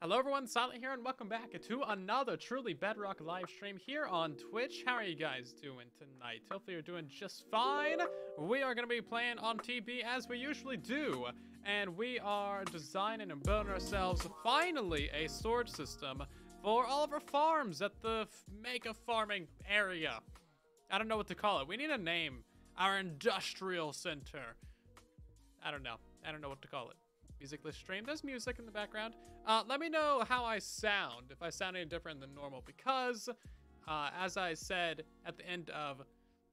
Hello everyone, Silent here and welcome back to another truly Bedrock live stream here on Twitch. How are you guys doing tonight? Hopefully you're doing just fine. We are going to be playing on TB as we usually do. And we are designing and building ourselves finally a storage system for all of our farms at the mega farming area. I don't know what to call it. We need a name. Our industrial center. I don't know. I don't know what to call it musicless stream. There's music in the background. Uh, let me know how I sound, if I sound any different than normal, because uh, as I said at the end of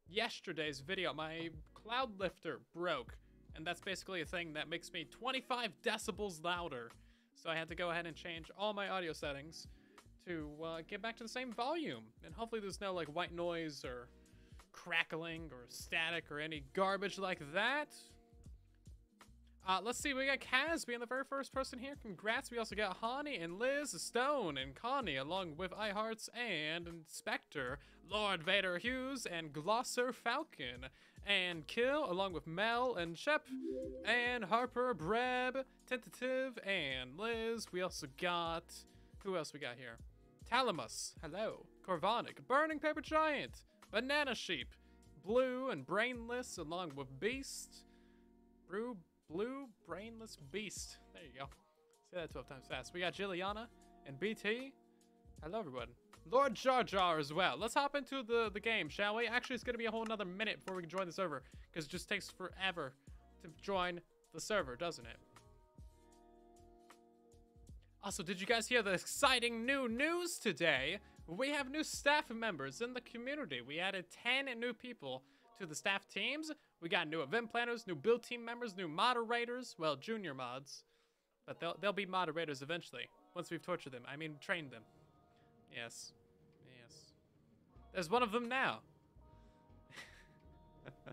yesterday's video, my cloud lifter broke, and that's basically a thing that makes me 25 decibels louder. So I had to go ahead and change all my audio settings to uh, get back to the same volume, and hopefully there's no like white noise or crackling or static or any garbage like that. Uh, let's see, we got Kaz being the very first person here. Congrats. We also got Hani and Liz, Stone, and Connie, along with iHearts and Inspector, Lord Vader Hughes, and Glosser Falcon, and Kill, along with Mel and Shep, and Harper, Breb, Tentative, and Liz. We also got, who else we got here? Talamus, hello. Corvonic, Burning Paper Giant, Banana Sheep, Blue and Brainless, along with Beast, Brew Blue Brainless Beast. There you go. Say that 12 times fast. We got Jilliana and BT. Hello, everyone. Lord Jar Jar as well. Let's hop into the, the game, shall we? Actually, it's going to be a whole another minute before we can join the server, because it just takes forever to join the server, doesn't it? Also, did you guys hear the exciting new news today? We have new staff members in the community. We added 10 new people to the staff teams. We got new event planners, new build team members, new moderators. Well, junior mods. But they'll, they'll be moderators eventually. Once we've tortured them. I mean, trained them. Yes. Yes. There's one of them now.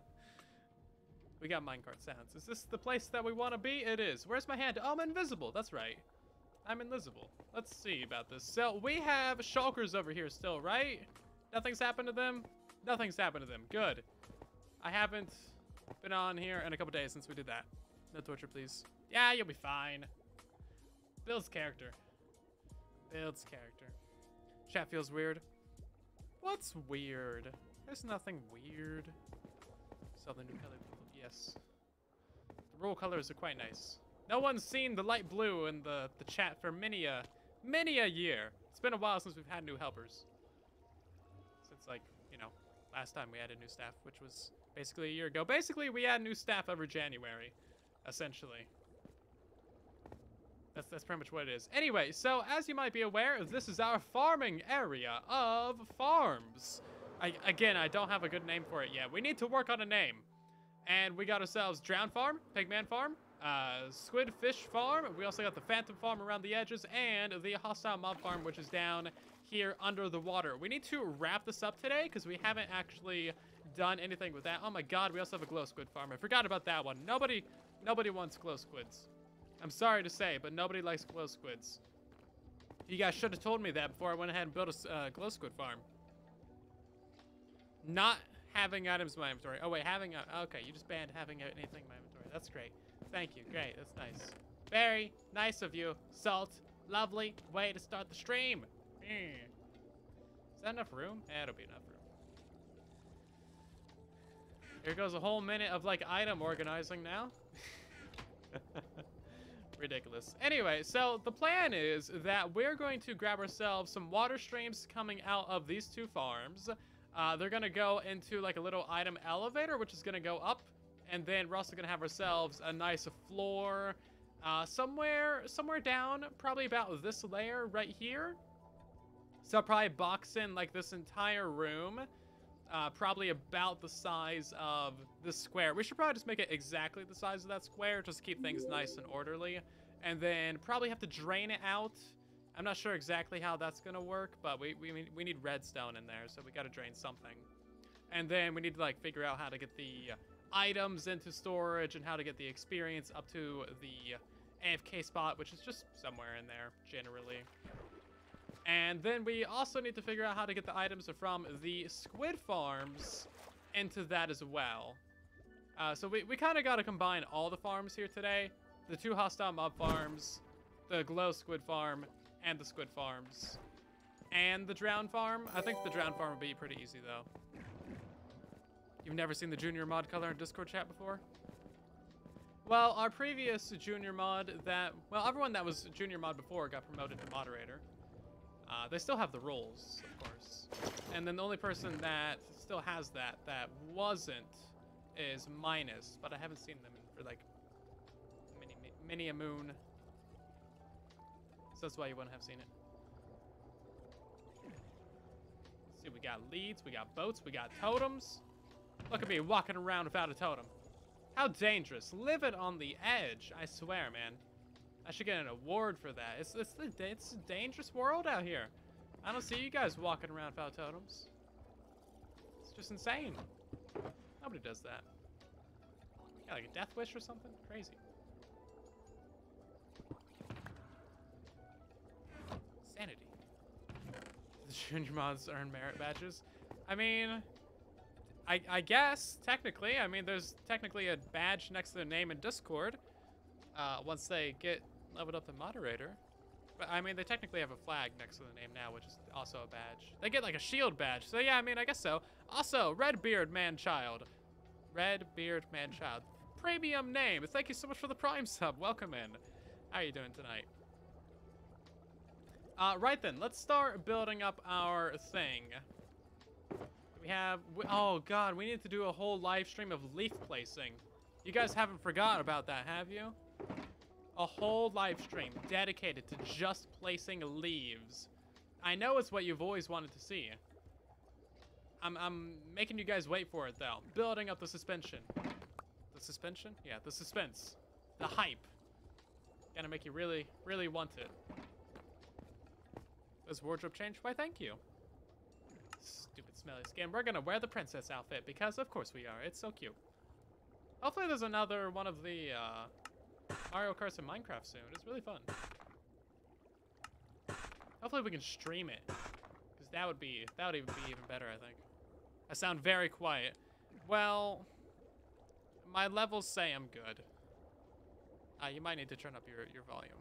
we got minecart sounds. Is this the place that we want to be? It is. Where's my hand? Oh, I'm invisible. That's right. I'm invisible. Let's see about this. So we have shulkers over here still, right? Nothing's happened to them? Nothing's happened to them. Good. I haven't been on here in a couple days since we did that. No torture, please. Yeah, you'll be fine. Build's character. Build's character. Chat feels weird. What's weird? There's nothing weird. Southern New Color. People. Yes. The rule colors are quite nice. No one's seen the light blue in the, the chat for many a, many a year. It's been a while since we've had new helpers. Since like, last time we added new staff, which was basically a year ago. Basically, we add new staff every January, essentially. That's, that's pretty much what it is. Anyway, so as you might be aware, this is our farming area of farms. I, again, I don't have a good name for it yet. We need to work on a name. And we got ourselves Drown Farm, Pigman Farm, uh, Squid Fish Farm. We also got the Phantom Farm around the edges and the Hostile Mob Farm, which is down here under the water. We need to wrap this up today because we haven't actually done anything with that. Oh my god, we also have a glow squid farm. I forgot about that one. Nobody, nobody wants glow squids. I'm sorry to say, but nobody likes glow squids. You guys should have told me that before I went ahead and built a uh, glow squid farm. Not having items in my inventory. Oh wait, having, a, okay, you just banned having anything in my inventory. That's great. Thank you, great, that's nice. Very nice of you, Salt. Lovely way to start the stream. Is that enough room? Yeah, it'll be enough room. Here goes a whole minute of like item organizing now. Ridiculous. Anyway, so the plan is that we're going to grab ourselves some water streams coming out of these two farms. Uh, they're going to go into like a little item elevator, which is going to go up. And then we're also going to have ourselves a nice floor uh, somewhere, somewhere down, probably about this layer right here. So I'll probably box in like this entire room uh, probably about the size of this square. We should probably just make it exactly the size of that square, just to keep things nice and orderly. And then probably have to drain it out. I'm not sure exactly how that's going to work, but we, we, we need redstone in there, so we got to drain something. And then we need to like figure out how to get the items into storage and how to get the experience up to the AFK spot, which is just somewhere in there, generally. And then we also need to figure out how to get the items from the squid farms into that as well. Uh, so we, we kind of got to combine all the farms here today. The two hostile mob farms, the glow squid farm, and the squid farms, and the drown farm. I think the drown farm would be pretty easy though. You've never seen the junior mod color in Discord chat before? Well, our previous junior mod that, well, everyone that was junior mod before got promoted to moderator. Uh, they still have the roles, of course. And then the only person that still has that that wasn't is Minus, but I haven't seen them for like many, many a moon. So that's why you wouldn't have seen it. Let's see, we got leads, we got boats, we got totems. Look at me walking around without a totem. How dangerous. Live it on the edge. I swear, man. I should get an award for that. It's, it's, the, it's a dangerous world out here. I don't see you guys walking around without totems. It's just insane. Nobody does that. Yeah, like a death wish or something? Crazy. Sanity. The junior mods earn merit badges. I mean, I, I guess, technically. I mean, there's technically a badge next to their name in Discord. Uh, once they get leveled up to moderator. But, I mean, they technically have a flag next to the name now, which is also a badge. They get, like, a shield badge. So, yeah, I mean, I guess so. Also, Redbeard Man-Child. Redbeard Man-Child. Premium name. Thank you so much for the Prime sub. Welcome in. How are you doing tonight? Uh, right then, let's start building up our thing. We have, we, oh god, we need to do a whole live stream of leaf placing. You guys haven't forgot about that, have you? A whole live stream dedicated to just placing leaves. I know it's what you've always wanted to see. I'm, I'm making you guys wait for it though. Building up the suspension. The suspension? Yeah, the suspense. The hype. Gonna make you really, really want it. Does wardrobe change? Why, thank you. Stupid smelly skin. We're gonna wear the princess outfit because of course we are. It's so cute. Hopefully there's another one of the uh, Mario Kart and Minecraft soon. It's really fun. Hopefully we can stream it. Because that would be, that would even be even better, I think. I sound very quiet. Well, my levels say I'm good. Uh, you might need to turn up your, your volume.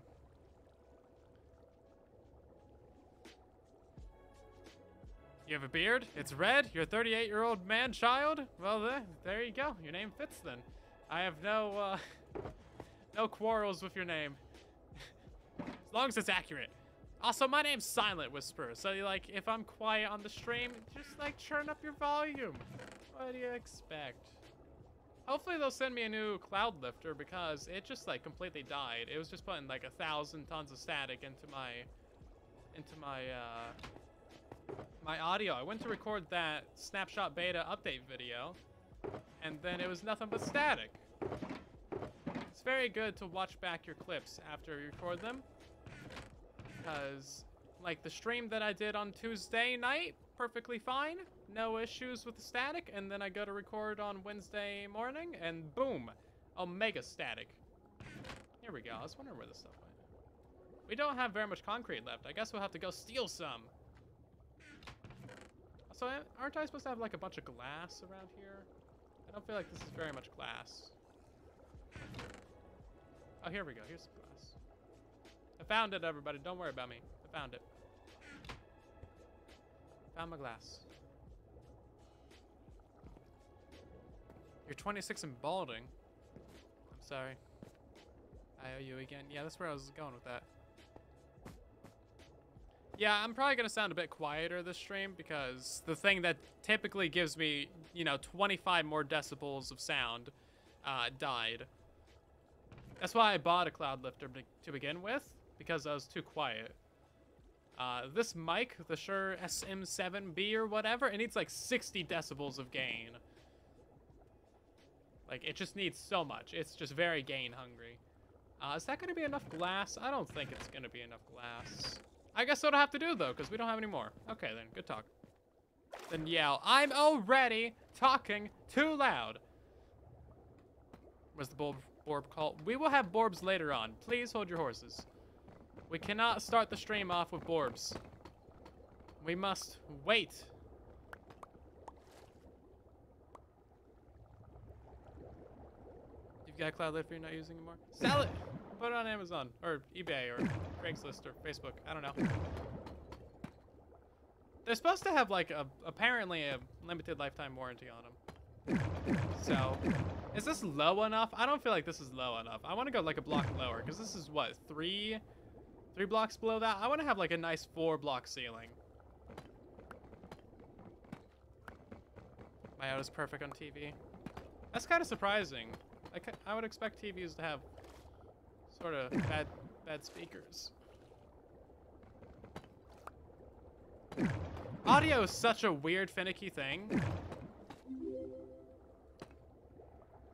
You have a beard? It's red? You're a 38-year-old man-child? Well, there, there you go. Your name fits then. I have no, uh, no quarrels with your name. as long as it's accurate. Also, my name's Silent Whisper, so like, if I'm quiet on the stream, just like turn up your volume. What do you expect? Hopefully they'll send me a new cloud lifter because it just like completely died. It was just putting like a thousand tons of static into my, into my, uh, my audio. I went to record that snapshot beta update video, and then it was nothing but static. It's very good to watch back your clips after you record them, because, like, the stream that I did on Tuesday night, perfectly fine, no issues with the static, and then I go to record on Wednesday morning, and boom, omega static. Here we go. I was wondering where this stuff went. We don't have very much concrete left. I guess we'll have to go steal some. So aren't I supposed to have like a bunch of glass around here? I don't feel like this is very much glass. Oh, here we go. Here's some glass. I found it, everybody. Don't worry about me. I found it. Found my glass. You're 26 and balding. I'm sorry. I owe you again. Yeah, that's where I was going with that. Yeah, I'm probably going to sound a bit quieter this stream because the thing that typically gives me, you know, 25 more decibels of sound uh, died. That's why I bought a cloud lifter to begin with, because I was too quiet. Uh, this mic, the Shure SM7B or whatever, it needs like 60 decibels of gain. Like, it just needs so much. It's just very gain hungry. Uh, is that going to be enough glass? I don't think it's going to be enough glass. I guess I have to do though, because we don't have any more. Okay then, good talk. Then yell, I'm already talking too loud. Was the bulb Borb call? We will have Borbs later on. Please hold your horses. We cannot start the stream off with Borbs. We must wait. You've got a cloud lifter you're not using anymore? Sell it! Put it on Amazon or eBay or Craigslist or Facebook. I don't know. They're supposed to have like a apparently a limited lifetime warranty on them. So, is this low enough? I don't feel like this is low enough. I want to go like a block lower because this is what three, three blocks below that. I want to have like a nice four block ceiling. My is perfect on TV. That's kind of surprising. I, I would expect TVs to have sort of bad bad speakers. Audio is such a weird, finicky thing.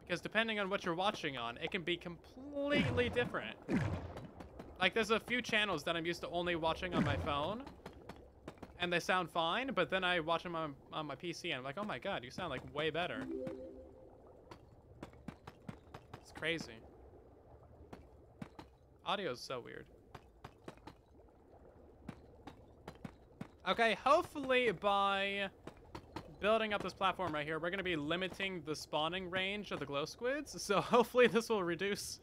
Because depending on what you're watching on, it can be completely different. Like, there's a few channels that I'm used to only watching on my phone, and they sound fine, but then I watch them on, on my PC, and I'm like, oh my god, you sound like way better. It's crazy. Audio is so weird. Okay, hopefully by building up this platform right here, we're going to be limiting the spawning range of the glow squids. So hopefully this will reduce...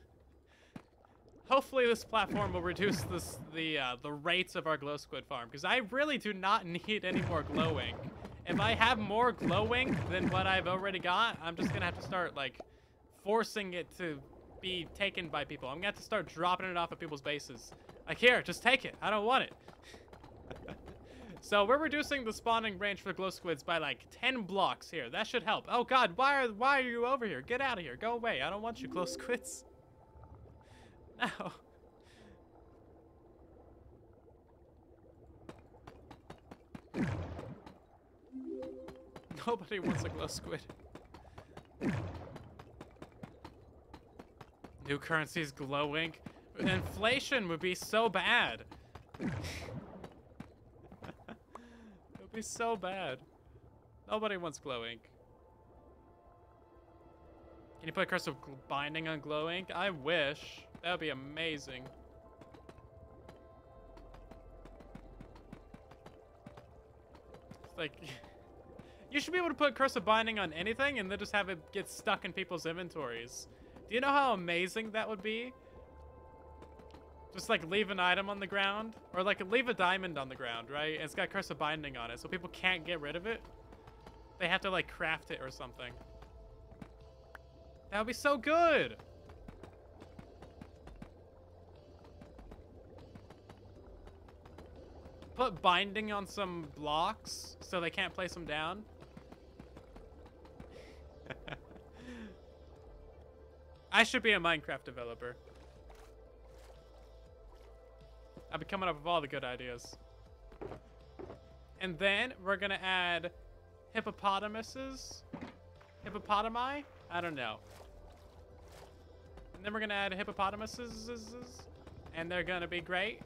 Hopefully this platform will reduce this, the uh, the rates of our glow squid farm. Because I really do not need any more glowing. If I have more glowing than what I've already got, I'm just going to have to start, like, forcing it to be taken by people. I'm going to have to start dropping it off at people's bases. Like, here, just take it. I don't want it. So we're reducing the spawning range for glow squids by like 10 blocks here. That should help. Oh god, why are why are you over here? Get out of here. Go away. I don't want you glow squids. No. Nobody wants a glow squid. New currency currencies glowing. Inflation would be so bad. be so bad. Nobody wants glow ink. Can you put a curse of binding on glow ink? I wish. That would be amazing. It's like... you should be able to put curse of binding on anything and then just have it get stuck in people's inventories. Do you know how amazing that would be? Just like leave an item on the ground or like leave a diamond on the ground, right? And it's got curse of binding on it, so people can't get rid of it. They have to like craft it or something. That would be so good. Put binding on some blocks so they can't place them down. I should be a Minecraft developer. I've been coming up with all the good ideas. And then we're gonna add hippopotamuses. Hippopotami? I don't know. And then we're gonna add hippopotamuses. And they're gonna be great.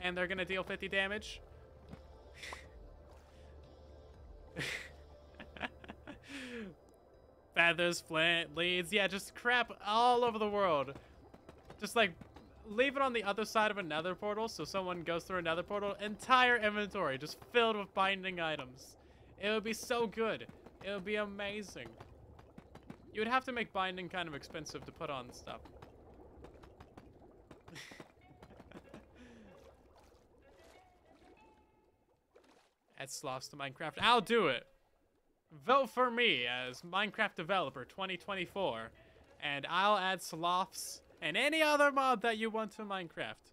And they're gonna deal 50 damage. Feathers, flint, leads. Yeah, just crap all over the world. Just like leave it on the other side of another portal so someone goes through another portal. Entire inventory just filled with binding items. It would be so good. It would be amazing. You would have to make binding kind of expensive to put on stuff. Add sloths to Minecraft. I'll do it. Vote for me as Minecraft Developer 2024. And I'll add sloths and any other mod that you want to Minecraft.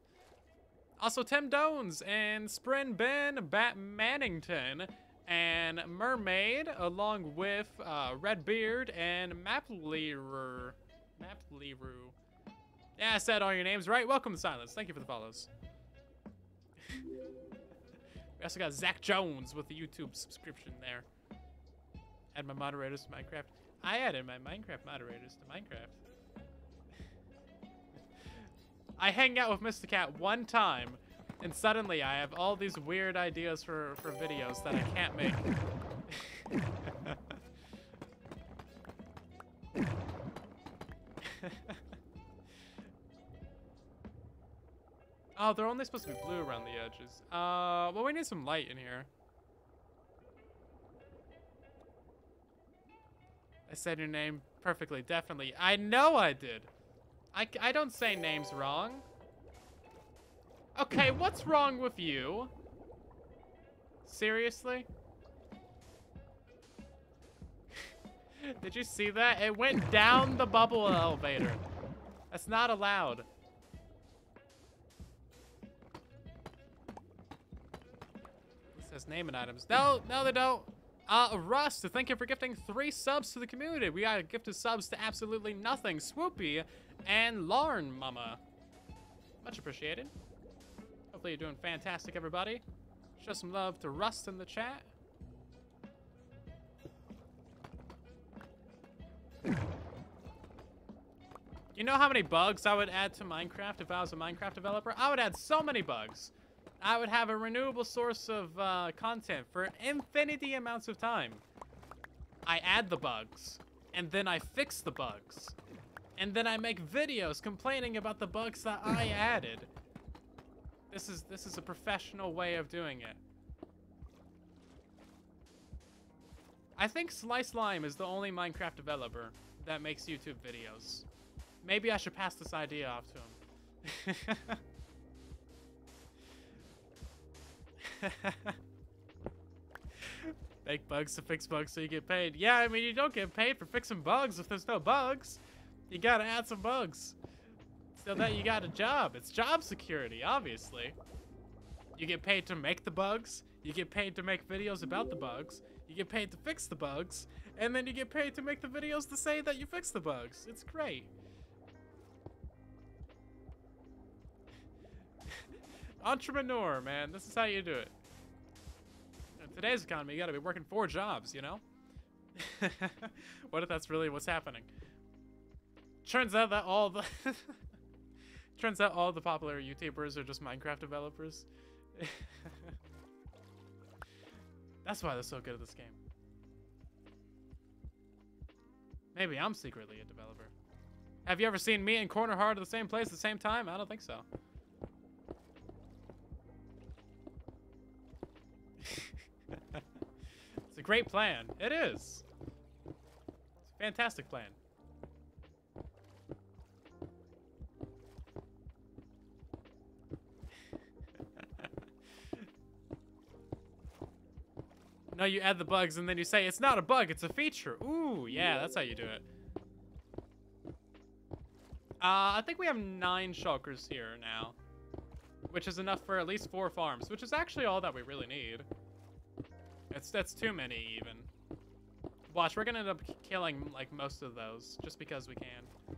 Also, Tim Dones and Sprin Ben Bat Mannington and Mermaid, along with uh, Redbeard and Mapliru. Mapliru. Yeah, I said all your names right. Welcome to Silence. Thank you for the follows. we also got Zach Jones with the YouTube subscription there. Add my moderators to Minecraft. I added my Minecraft moderators to Minecraft. I hang out with Mr. Cat one time, and suddenly I have all these weird ideas for, for videos that I can't make. oh, they're only supposed to be blue around the edges. Uh, well, we need some light in here. I said your name perfectly, definitely. I know I did. I, I don't say names wrong. Okay, what's wrong with you? Seriously? Did you see that? It went down the bubble elevator. That's not allowed. It says name and items. No, no, they don't. Uh, Rust, thank you for gifting three subs to the community. We got gifted subs to absolutely nothing. Swoopy and Larn Mama. Much appreciated. Hopefully you're doing fantastic, everybody. Show some love to Rust in the chat. You know how many bugs I would add to Minecraft if I was a Minecraft developer? I would add so many bugs. I would have a renewable source of uh, content for infinity amounts of time. I add the bugs, and then I fix the bugs. And then I make videos complaining about the bugs that I added. This is this is a professional way of doing it. I think slicedlime is the only Minecraft developer that makes YouTube videos. Maybe I should pass this idea off to him. Make bugs to fix bugs so you get paid. Yeah, I mean, you don't get paid for fixing bugs if there's no bugs. You gotta add some bugs. So that you got a job. It's job security, obviously. You get paid to make the bugs. You get paid to make videos about the bugs. You get paid to fix the bugs. And then you get paid to make the videos to say that you fixed the bugs. It's great. Entrepreneur, man. This is how you do it. In today's economy, you gotta be working four jobs, you know? what if that's really what's happening? Turns out that all the... Turns out all the popular YouTubers are just Minecraft developers. that's why they're so good at this game. Maybe I'm secretly a developer. Have you ever seen me and Corner Hard at the same place at the same time? I don't think so. it's a great plan. It is. It's a fantastic plan. No, you add the bugs and then you say, it's not a bug, it's a feature. Ooh, yeah, that's how you do it. Uh, I think we have nine shulkers here now. Which is enough for at least four farms, which is actually all that we really need. It's That's too many, even. Watch, we're gonna end up killing, like, most of those, just because we can.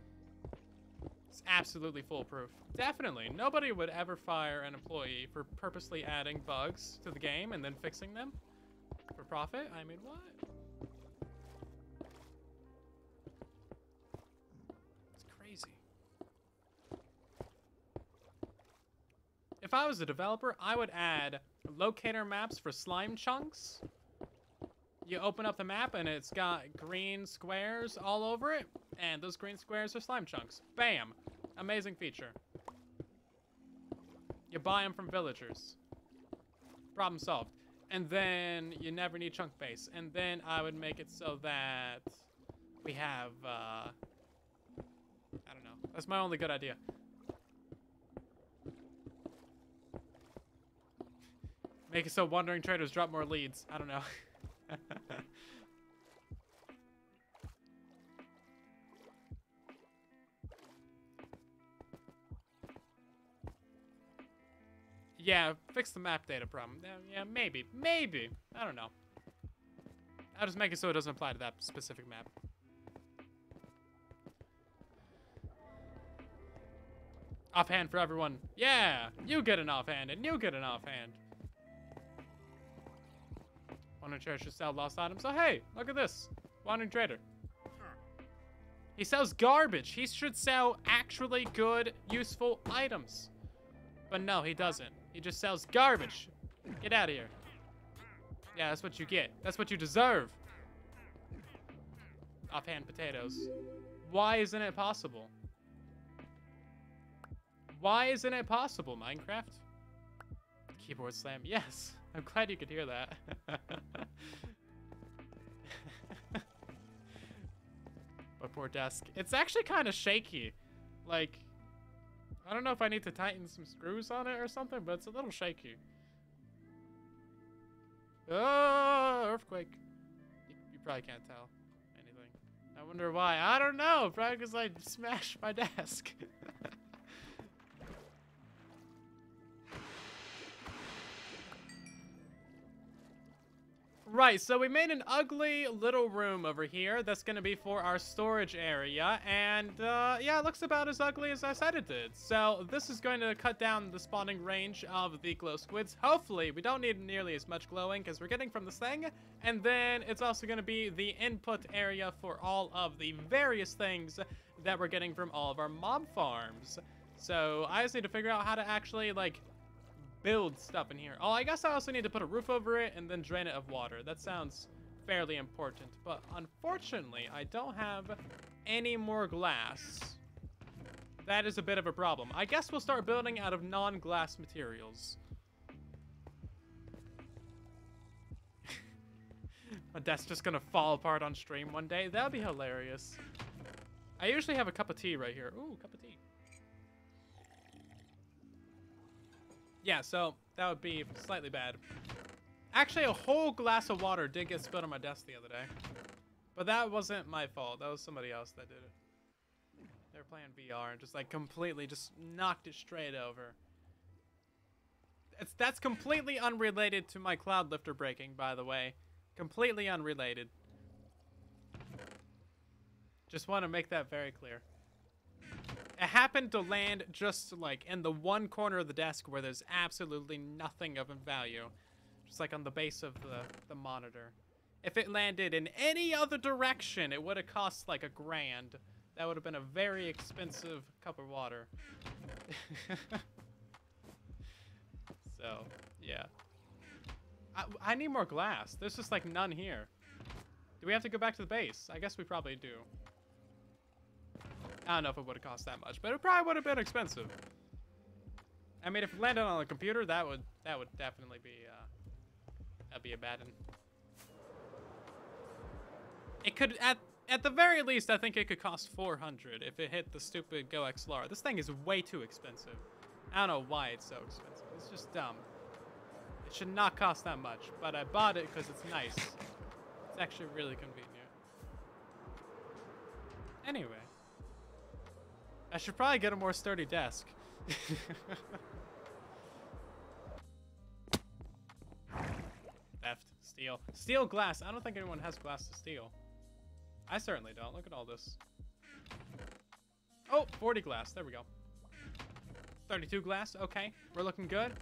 It's absolutely foolproof. Definitely. Nobody would ever fire an employee for purposely adding bugs to the game and then fixing them profit. I mean, what? It's crazy. If I was a developer, I would add locator maps for slime chunks. You open up the map and it's got green squares all over it, and those green squares are slime chunks. Bam! Amazing feature. You buy them from villagers. Problem solved. And then you never need Chunkbase. And then I would make it so that we have, uh, I don't know. That's my only good idea. Make it so wandering traders drop more leads. I don't know. yeah, fix the map data problem. Yeah, maybe. Maybe. I don't know. I'll just make it so it doesn't apply to that specific map. Offhand for everyone. Yeah, you get an offhand, and you get an offhand. Wandering Trader should sell lost items. Oh, hey, look at this. Wandering Trader. He sells garbage. He should sell actually good, useful items. But no, he doesn't. He just sells garbage. Get out of here. Yeah, that's what you get. That's what you deserve. Offhand potatoes. Why isn't it possible? Why isn't it possible, Minecraft? Keyboard slam. Yes. I'm glad you could hear that. but poor desk. It's actually kind of shaky. Like, I don't know if I need to tighten some screws on it or something, but it's a little shaky. Oh, earthquake. You, probably can't tell anything. I wonder why. I don't know. Probably because I smashed my desk. Right, so we made an ugly little room over here that's going to be for our storage area, and uh, yeah, it looks about as ugly as I said it did. So this is going to cut down the spawning range of the glow squids. Hopefully, we don't need nearly as much glowing because we're getting from this thing, and then it's also going to be the input area for all of the various things that we're getting from all of our mob farms. So I just need to figure out how to actually, like, build stuff in here. Oh, I guess I also need to put a roof over it and then drain it of water. That sounds fairly important. But unfortunately, I don't have any more glass. That is a bit of a problem. I guess we'll start building out of non-glass materials. My desk's just gonna fall apart on stream one day. That would be hilarious. I usually have a cup of tea right here. Ooh, cup of tea. Yeah, so that would be slightly bad. Actually, a whole glass of water did get spilled on my desk the other day. But that wasn't my fault. That was somebody else that did it. They were playing VR and just like completely just knocked it straight over. It's That's completely unrelated to my cloud lifter breaking, by the way. Completely unrelated. Just want to make that very clear. It happened to land just like in the one corner of the desk where there's absolutely nothing of value. Just like on the base of the, the monitor. If it landed in any other direction, it would have cost like a grand. That would have been a very expensive cup of water. so, yeah. I, I need more glass. There's just like none here. Do we have to go back to the base? I guess we probably do. I don't know if it would have cost that much, but it probably would have been expensive. I mean, if it landed on a computer, that would that would definitely be uh, that'd be a bad one. It could at at the very least, I think it could cost 400 if it hit the stupid GoXLR. This thing is way too expensive. I don't know why it's so expensive. It's just dumb. It should not cost that much, but I bought it because it's nice. It's actually really convenient. Anyway. I should probably get a more sturdy desk. Theft. Steal. Steal glass. I don't think anyone has glass to steal. I certainly don't. Look at all this. Oh, 40 glass. There we go. 32 glass. Okay. We're looking good.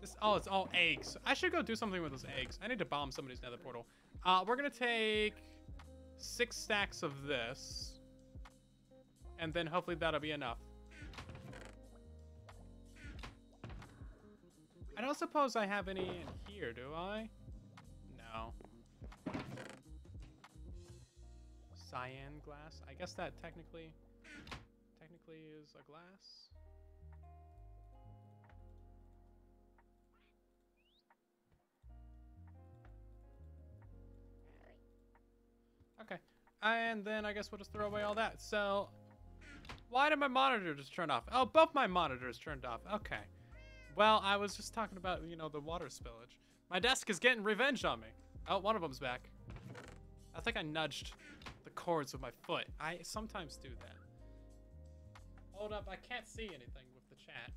This, oh, it's all eggs. I should go do something with those eggs. I need to bomb somebody's nether portal. Uh, we're going to take six stacks of this and then hopefully that'll be enough. I don't suppose I have any in here, do I? No. Cyan glass? I guess that technically, technically is a glass. Okay. And then I guess we'll just throw away all that. So why did my monitor just turn off? Oh, both my monitors turned off. Okay. Well, I was just talking about, you know, the water spillage. My desk is getting revenge on me. Oh, one of them's back. I think I nudged the cords with my foot. I sometimes do that. Hold up, I can't see anything with the chat.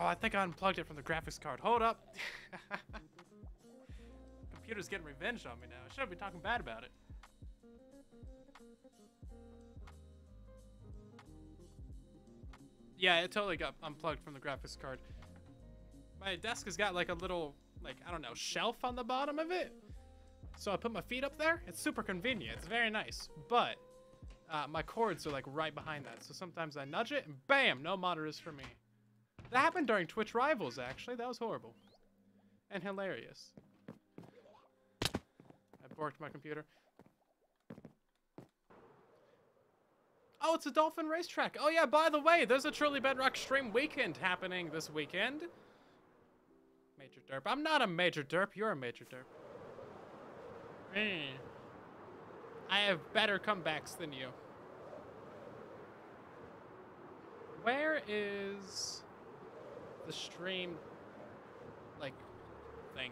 Oh, I think I unplugged it from the graphics card. Hold up. Computer's getting revenge on me now. I shouldn't be talking bad about it. Yeah, it totally got unplugged from the graphics card. My desk has got like a little, like, I don't know, shelf on the bottom of it. So I put my feet up there. It's super convenient. It's very nice. But uh, my cords are like right behind that. So sometimes I nudge it and bam, no monitors for me. That happened during Twitch Rivals, actually. That was horrible. And hilarious. I borked my computer. Oh, it's a dolphin racetrack. Oh yeah, by the way, there's a Truly Bedrock stream weekend happening this weekend. Major derp. I'm not a major derp. You're a major derp. Me. I have better comebacks than you. Where is the stream, like, thing?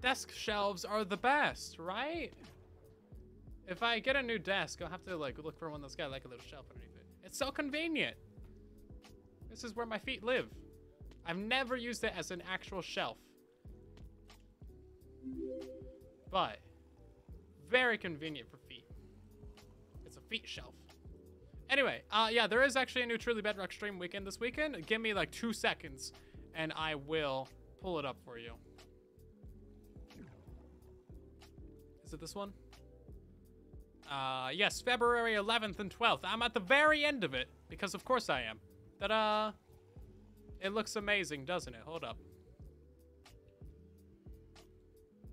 Desk shelves are the best, right? If I get a new desk, I'll have to like look for one that's got like a little shelf underneath it. It's so convenient. This is where my feet live. I've never used it as an actual shelf. But, very convenient for feet. It's a feet shelf. Anyway, uh, yeah, there is actually a new Truly Bedrock stream weekend this weekend. Give me like two seconds, and I will pull it up for you. Is it this one? Uh, yes, February 11th and 12th. I'm at the very end of it, because of course I am. Ta-da! It looks amazing, doesn't it? Hold up.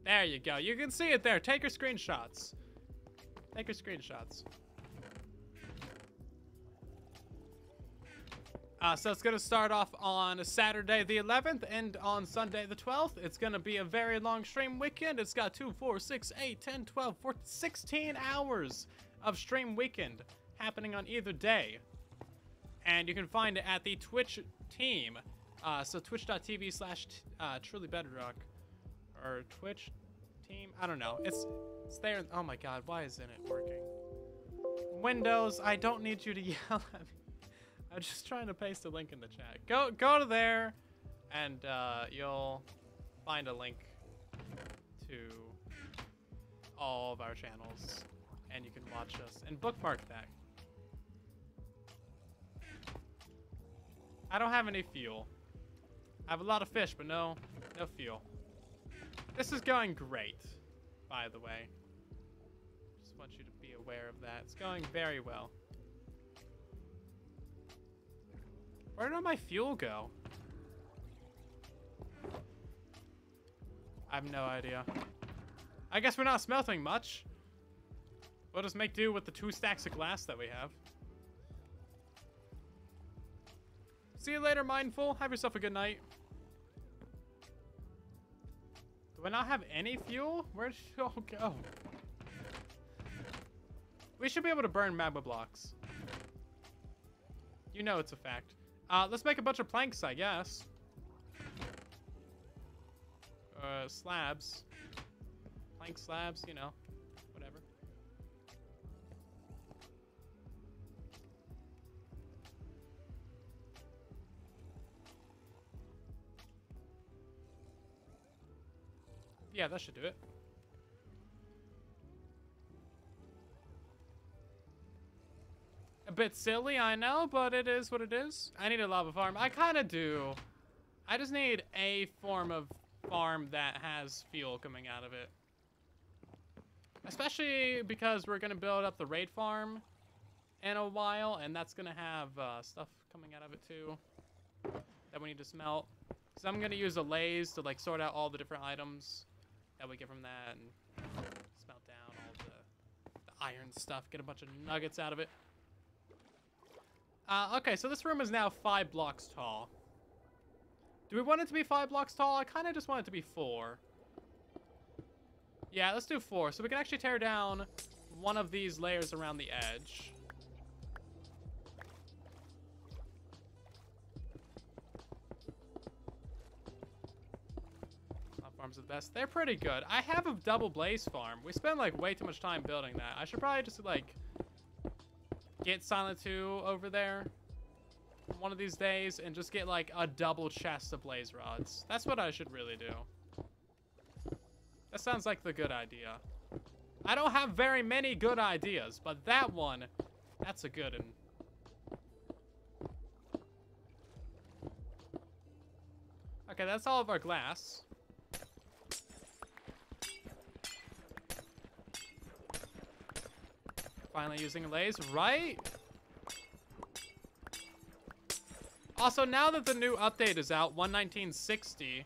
There you go. You can see it there. Take your screenshots. Take your screenshots. Uh, so it's going to start off on Saturday the 11th and on Sunday the 12th. It's going to be a very long stream weekend. It's got 2, 4, 6, 8, 10, 12, 14, 16 hours of stream weekend happening on either day. And you can find it at the Twitch team. Uh, so twitch.tv slash uh, truly bedrock. Or Twitch team. I don't know. It's, it's there. Oh my god, why isn't it working? Windows, I don't need you to yell at me. I'm just trying to paste a link in the chat. Go go to there, and uh, you'll find a link to all of our channels, and you can watch us and bookmark that. I don't have any fuel. I have a lot of fish, but no, no fuel. This is going great, by the way. Just want you to be aware of that. It's going very well. Where did all my fuel go? I have no idea. I guess we're not smelting much. We'll just make do with the two stacks of glass that we have. See you later, Mindful. Have yourself a good night. Do I not have any fuel? Where did it all go? We should be able to burn magma blocks. You know it's a fact. Uh, let's make a bunch of planks, I guess. Uh, slabs. Plank slabs, you know. Whatever. Yeah, that should do it. A bit silly, I know, but it is what it is. I need a lava farm. I kind of do. I just need a form of farm that has fuel coming out of it. Especially because we're going to build up the raid farm in a while, and that's going to have uh, stuff coming out of it too that we need to smelt. So I'm going to use a lathe to like sort out all the different items that we get from that and smelt down all the, the iron stuff, get a bunch of nuggets out of it. Uh, okay, so this room is now five blocks tall. Do we want it to be five blocks tall? I kind of just want it to be four. Yeah, let's do four. So we can actually tear down one of these layers around the edge. farms are the best. They're pretty good. I have a double blaze farm. We spend like way too much time building that. I should probably just like get Silent 2 over there one of these days and just get like a double chest of blaze rods. That's what I should really do. That sounds like the good idea. I don't have very many good ideas, but that one, that's a good one. Okay, that's all of our glass. Finally using laser, right? Also, now that the new update is out, 11960,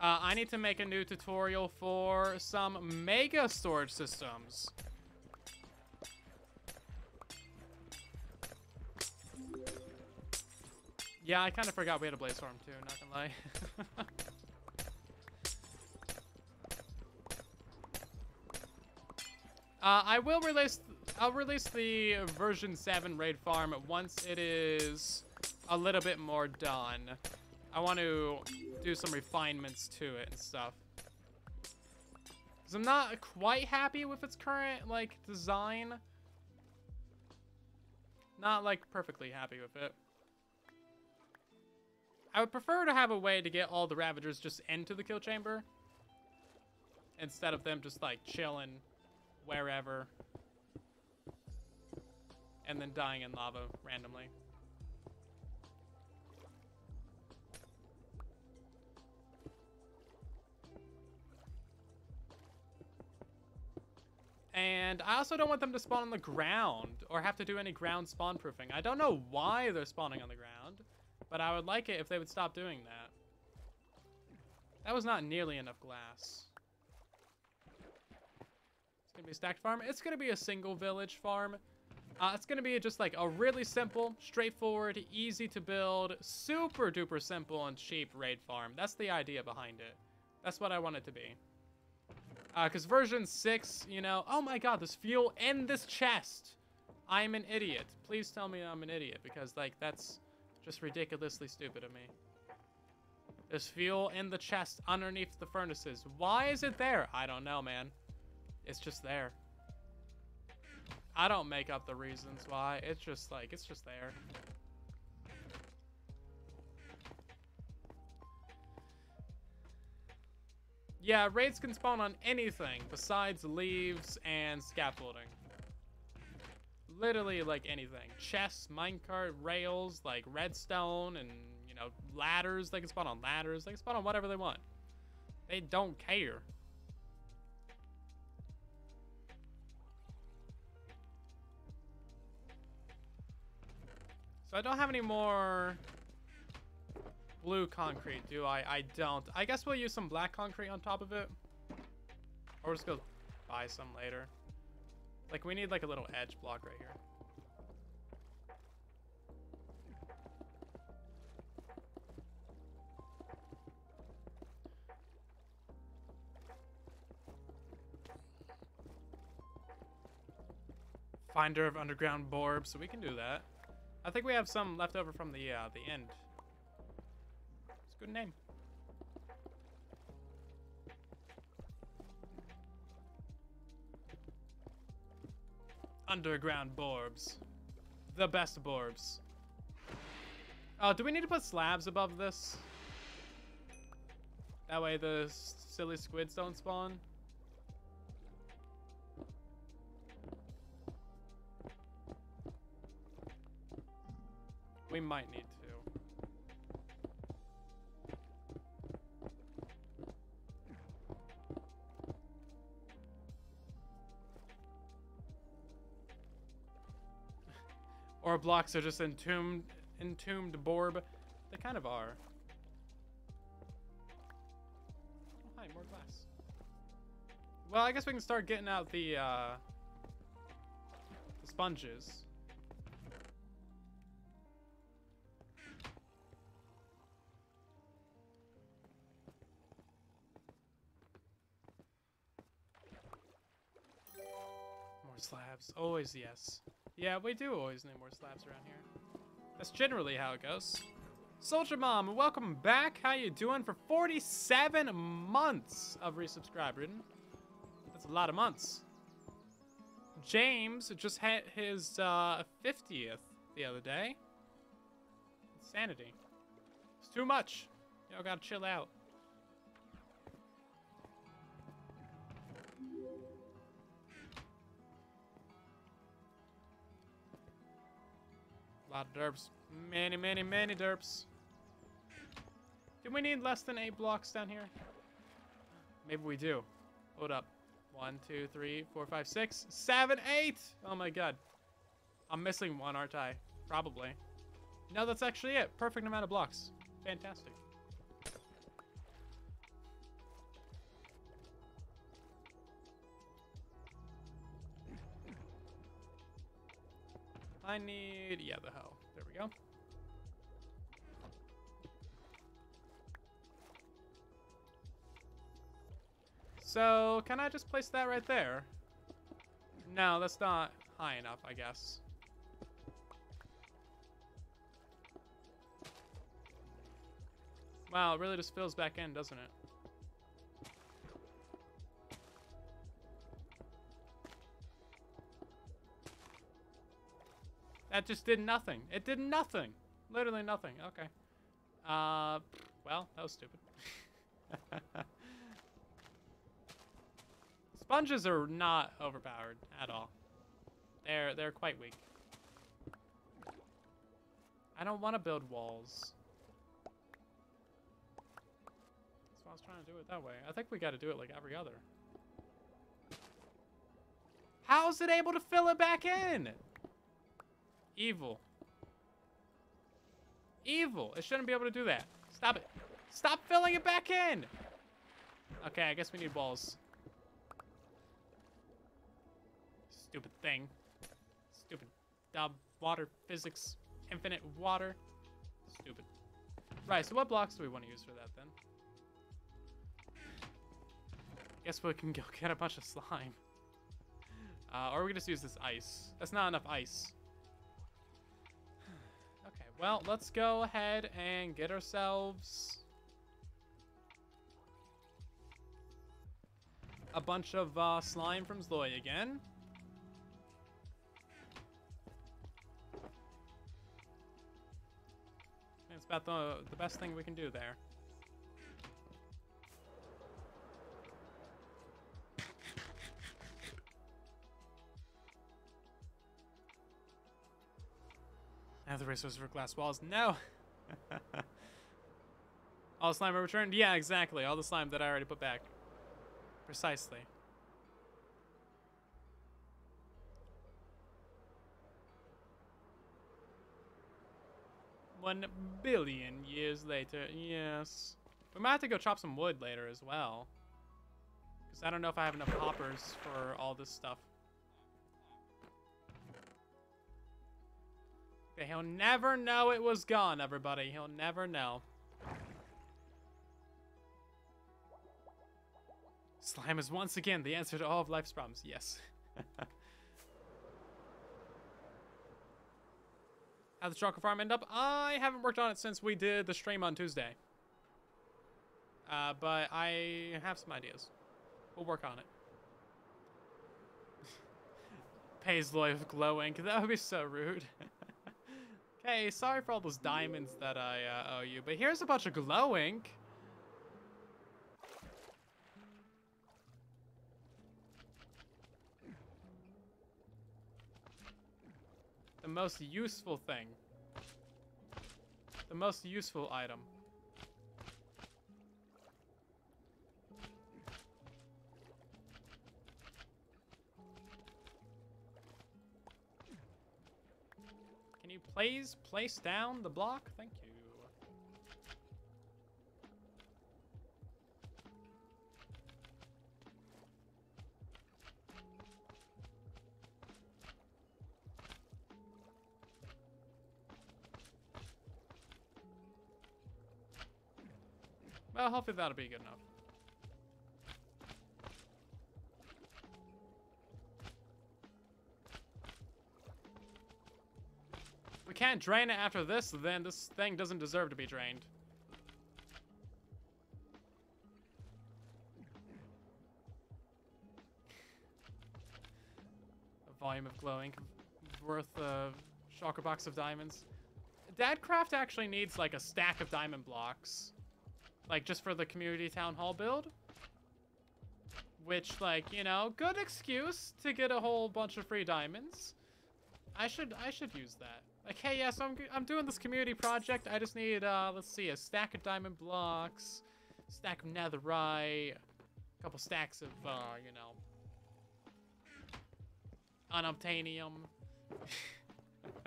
uh, I need to make a new tutorial for some mega storage systems. Yeah, I kind of forgot we had a blaze farm too, not gonna lie. uh, I will release I'll release the version 7 raid farm once it is a little bit more done. I want to do some refinements to it and stuff. Because I'm not quite happy with its current, like, design. Not, like, perfectly happy with it. I would prefer to have a way to get all the Ravagers just into the kill chamber. Instead of them just, like, chilling wherever. And then dying in lava randomly. And I also don't want them to spawn on the ground or have to do any ground spawn proofing. I don't know why they're spawning on the ground, but I would like it if they would stop doing that. That was not nearly enough glass. It's gonna be a stacked farm. It's gonna be a single village farm. Uh, it's gonna be just like a really simple, straightforward, easy to build, super duper simple and cheap raid farm. That's the idea behind it. That's what I want it to be. Because uh, version 6, you know, oh my god, there's fuel in this chest. I'm an idiot. Please tell me I'm an idiot, because, like, that's just ridiculously stupid of me. There's fuel in the chest underneath the furnaces. Why is it there? I don't know, man. It's just there. I don't make up the reasons why. It's just, like, it's just there. Yeah, raids can spawn on anything besides leaves and scaffolding. Literally, like, anything. Chests, minecart, rails, like, redstone, and, you know, ladders. They can spawn on ladders. They can spawn on whatever they want. They don't care. I don't have any more blue concrete, do I? I don't. I guess we'll use some black concrete on top of it. Or just go buy some later. Like, we need like a little edge block right here. Finder of underground borbs, so we can do that. I think we have some left over from the uh, the end It's a Good name. Underground Borbs. The best Borbs. Oh, do we need to put slabs above this? That way the silly squids don't spawn? We might need to. Or blocks are just entombed, entombed borb. They kind of are. Oh, hi, more glass. Well, I guess we can start getting out the, uh, the sponges. More slabs. Always yes. Yeah, we do always need more slabs around here. That's generally how it goes. Soldier Mom, welcome back. How you doing for 47 months of resubscribing? That's a lot of months. James just hit his uh, 50th the other day. Insanity. It's too much. Y'all gotta chill out. Lot of derps. Many, many, many derps. Do we need less than eight blocks down here? Maybe we do. Hold up. One, two, three, four, five, six, seven, eight! Oh my god. I'm missing one, aren't I? Probably. No, that's actually it. Perfect amount of blocks. Fantastic. I need, yeah, the hoe. There we go. So, can I just place that right there? No, that's not high enough, I guess. Wow, it really just fills back in, doesn't it? That just did nothing. It did nothing. Literally nothing. Okay. Uh, well, that was stupid. Sponges are not overpowered at all. They're they're quite weak. I don't want to build walls. That's why I was trying to do it that way. I think we got to do it like every other. How's it able to fill it back in? Evil. Evil. It shouldn't be able to do that. Stop it. Stop filling it back in. Okay, I guess we need balls. Stupid thing. Stupid dumb water physics. Infinite water. Stupid. Right, so what blocks do we want to use for that then? Guess we can go get a bunch of slime. Uh, or we can just use this ice. That's not enough ice. Well, let's go ahead and get ourselves a bunch of uh, slime from Zloy again. It's about the, the best thing we can do there. I have the resources for glass walls. No! All the slime are returned? Yeah, exactly. All the slime that I already put back. Precisely. One billion years later, yes. We might have to go chop some wood later as well. Because I don't know if I have enough hoppers for all this stuff. Okay, he'll never know it was gone, everybody. He'll never know. Slime is once again the answer to all of life's problems. Yes. How'd the chocolate farm end up? I haven't worked on it since we did the stream on Tuesday. Uh, but I have some ideas. We'll work on it. Paisley with glow ink. That would be so rude. okay, sorry for all those diamonds that I uh, owe you, but here's a bunch of glow ink. The most useful thing. The most useful item. You please place down the block? Thank you. Well, hopefully that'll be good enough. Can't drain it after this, then this thing doesn't deserve to be drained. A volume of glowing worth a shulker box of diamonds. Dadcraft actually needs like a stack of diamond blocks. Like, just for the community town hall build. Which, like, you know, good excuse to get a whole bunch of free diamonds. I should, I should use that. Like, hey, yeah, so I'm, I'm doing this community project. I just need, uh, let's see, a stack of diamond blocks, stack of netherite, a couple stacks of, uh, you know, unobtainium.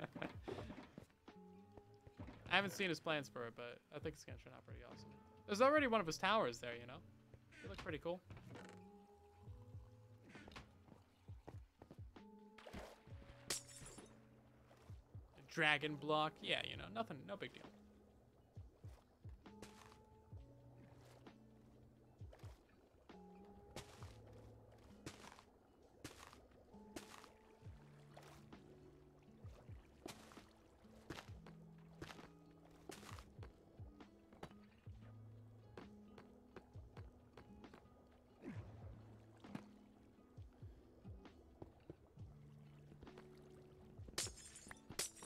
I haven't seen his plans for it, but I think it's gonna turn out pretty awesome. There's already one of his towers there, you know? They look pretty cool. Dragon block. Yeah, you know, nothing, no big deal.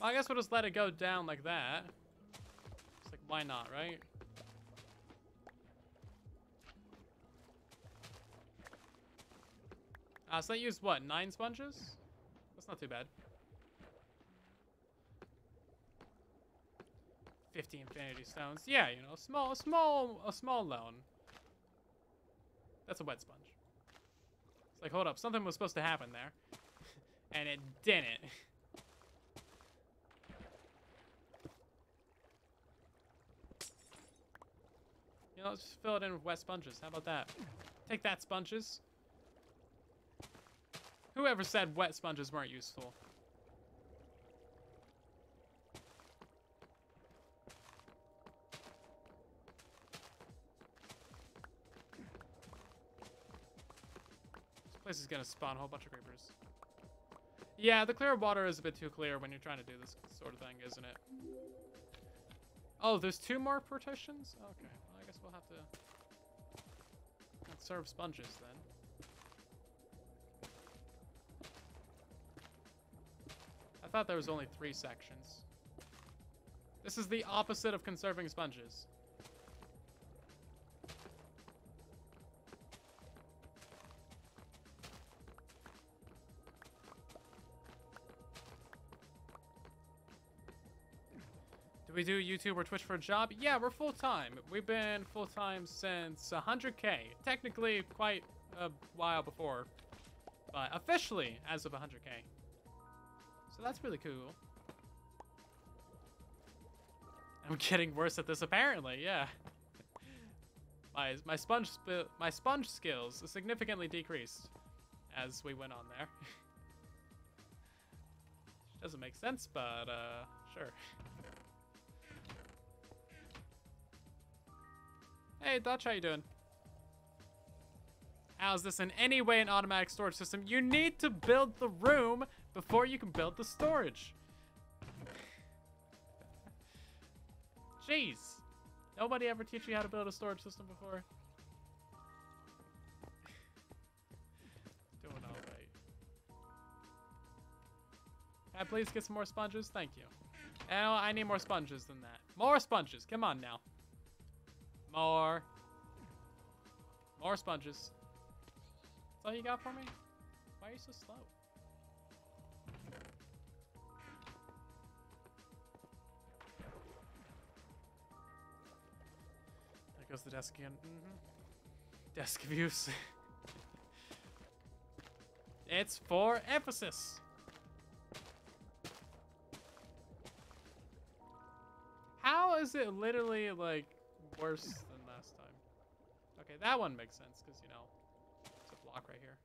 I guess we'll just let it go down like that. It's like, why not, right? Uh, so that used what, nine sponges? That's not too bad. 50 infinity stones. Yeah, you know, small, small, a small loan. That's a wet sponge. It's like, hold up, something was supposed to happen there. and it didn't. know, let's just fill it in with wet sponges. How about that? Take that, sponges. Whoever said wet sponges weren't useful? This place is gonna spawn a whole bunch of creepers. Yeah, the clear water is a bit too clear when you're trying to do this sort of thing, isn't it? Oh, there's two more partitions? Okay, well, have to serve sponges then. I thought there was only three sections. This is the opposite of conserving sponges. We do YouTube or Twitch for a job? Yeah, we're full-time. We've been full-time since 100k. Technically, quite a while before. But officially, as of 100k. So that's really cool. I'm getting worse at this apparently, yeah. my my sponge my sponge skills significantly decreased as we went on there. Doesn't make sense, but uh sure. Hey Dutch, how you doing? How is this in any way an automatic storage system? You need to build the room before you can build the storage. Jeez. Nobody ever teach you how to build a storage system before? Doing alright. Can I please get some more sponges? Thank you. Oh, I need more sponges than that. More sponges. Come on now. More. More sponges. That's all you got for me? Why are you so slow? There goes the desk again. Mm -hmm. Desk views. it's for emphasis. How is it literally like worse than last time? Okay, that one makes sense because you know it's a block right here.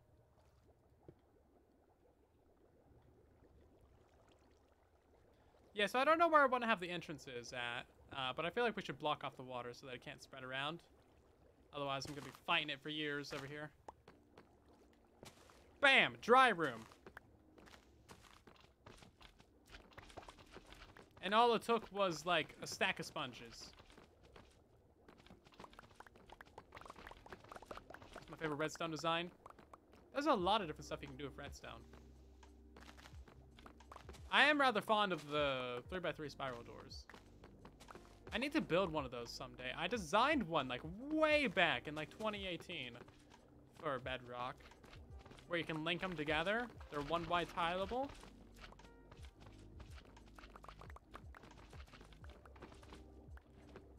Yeah, so I don't know where I want to have the entrances at. Uh, but I feel like we should block off the water so that it can't spread around. Otherwise, I'm going to be fighting it for years over here. Bam! Dry room. And all it took was, like, a stack of sponges. That's my favorite redstone design. There's a lot of different stuff you can do with redstone. I am rather fond of the 3x3 spiral doors. I need to build one of those someday. I designed one like way back in like 2018 for Bedrock, where you can link them together. They're one wide tileable.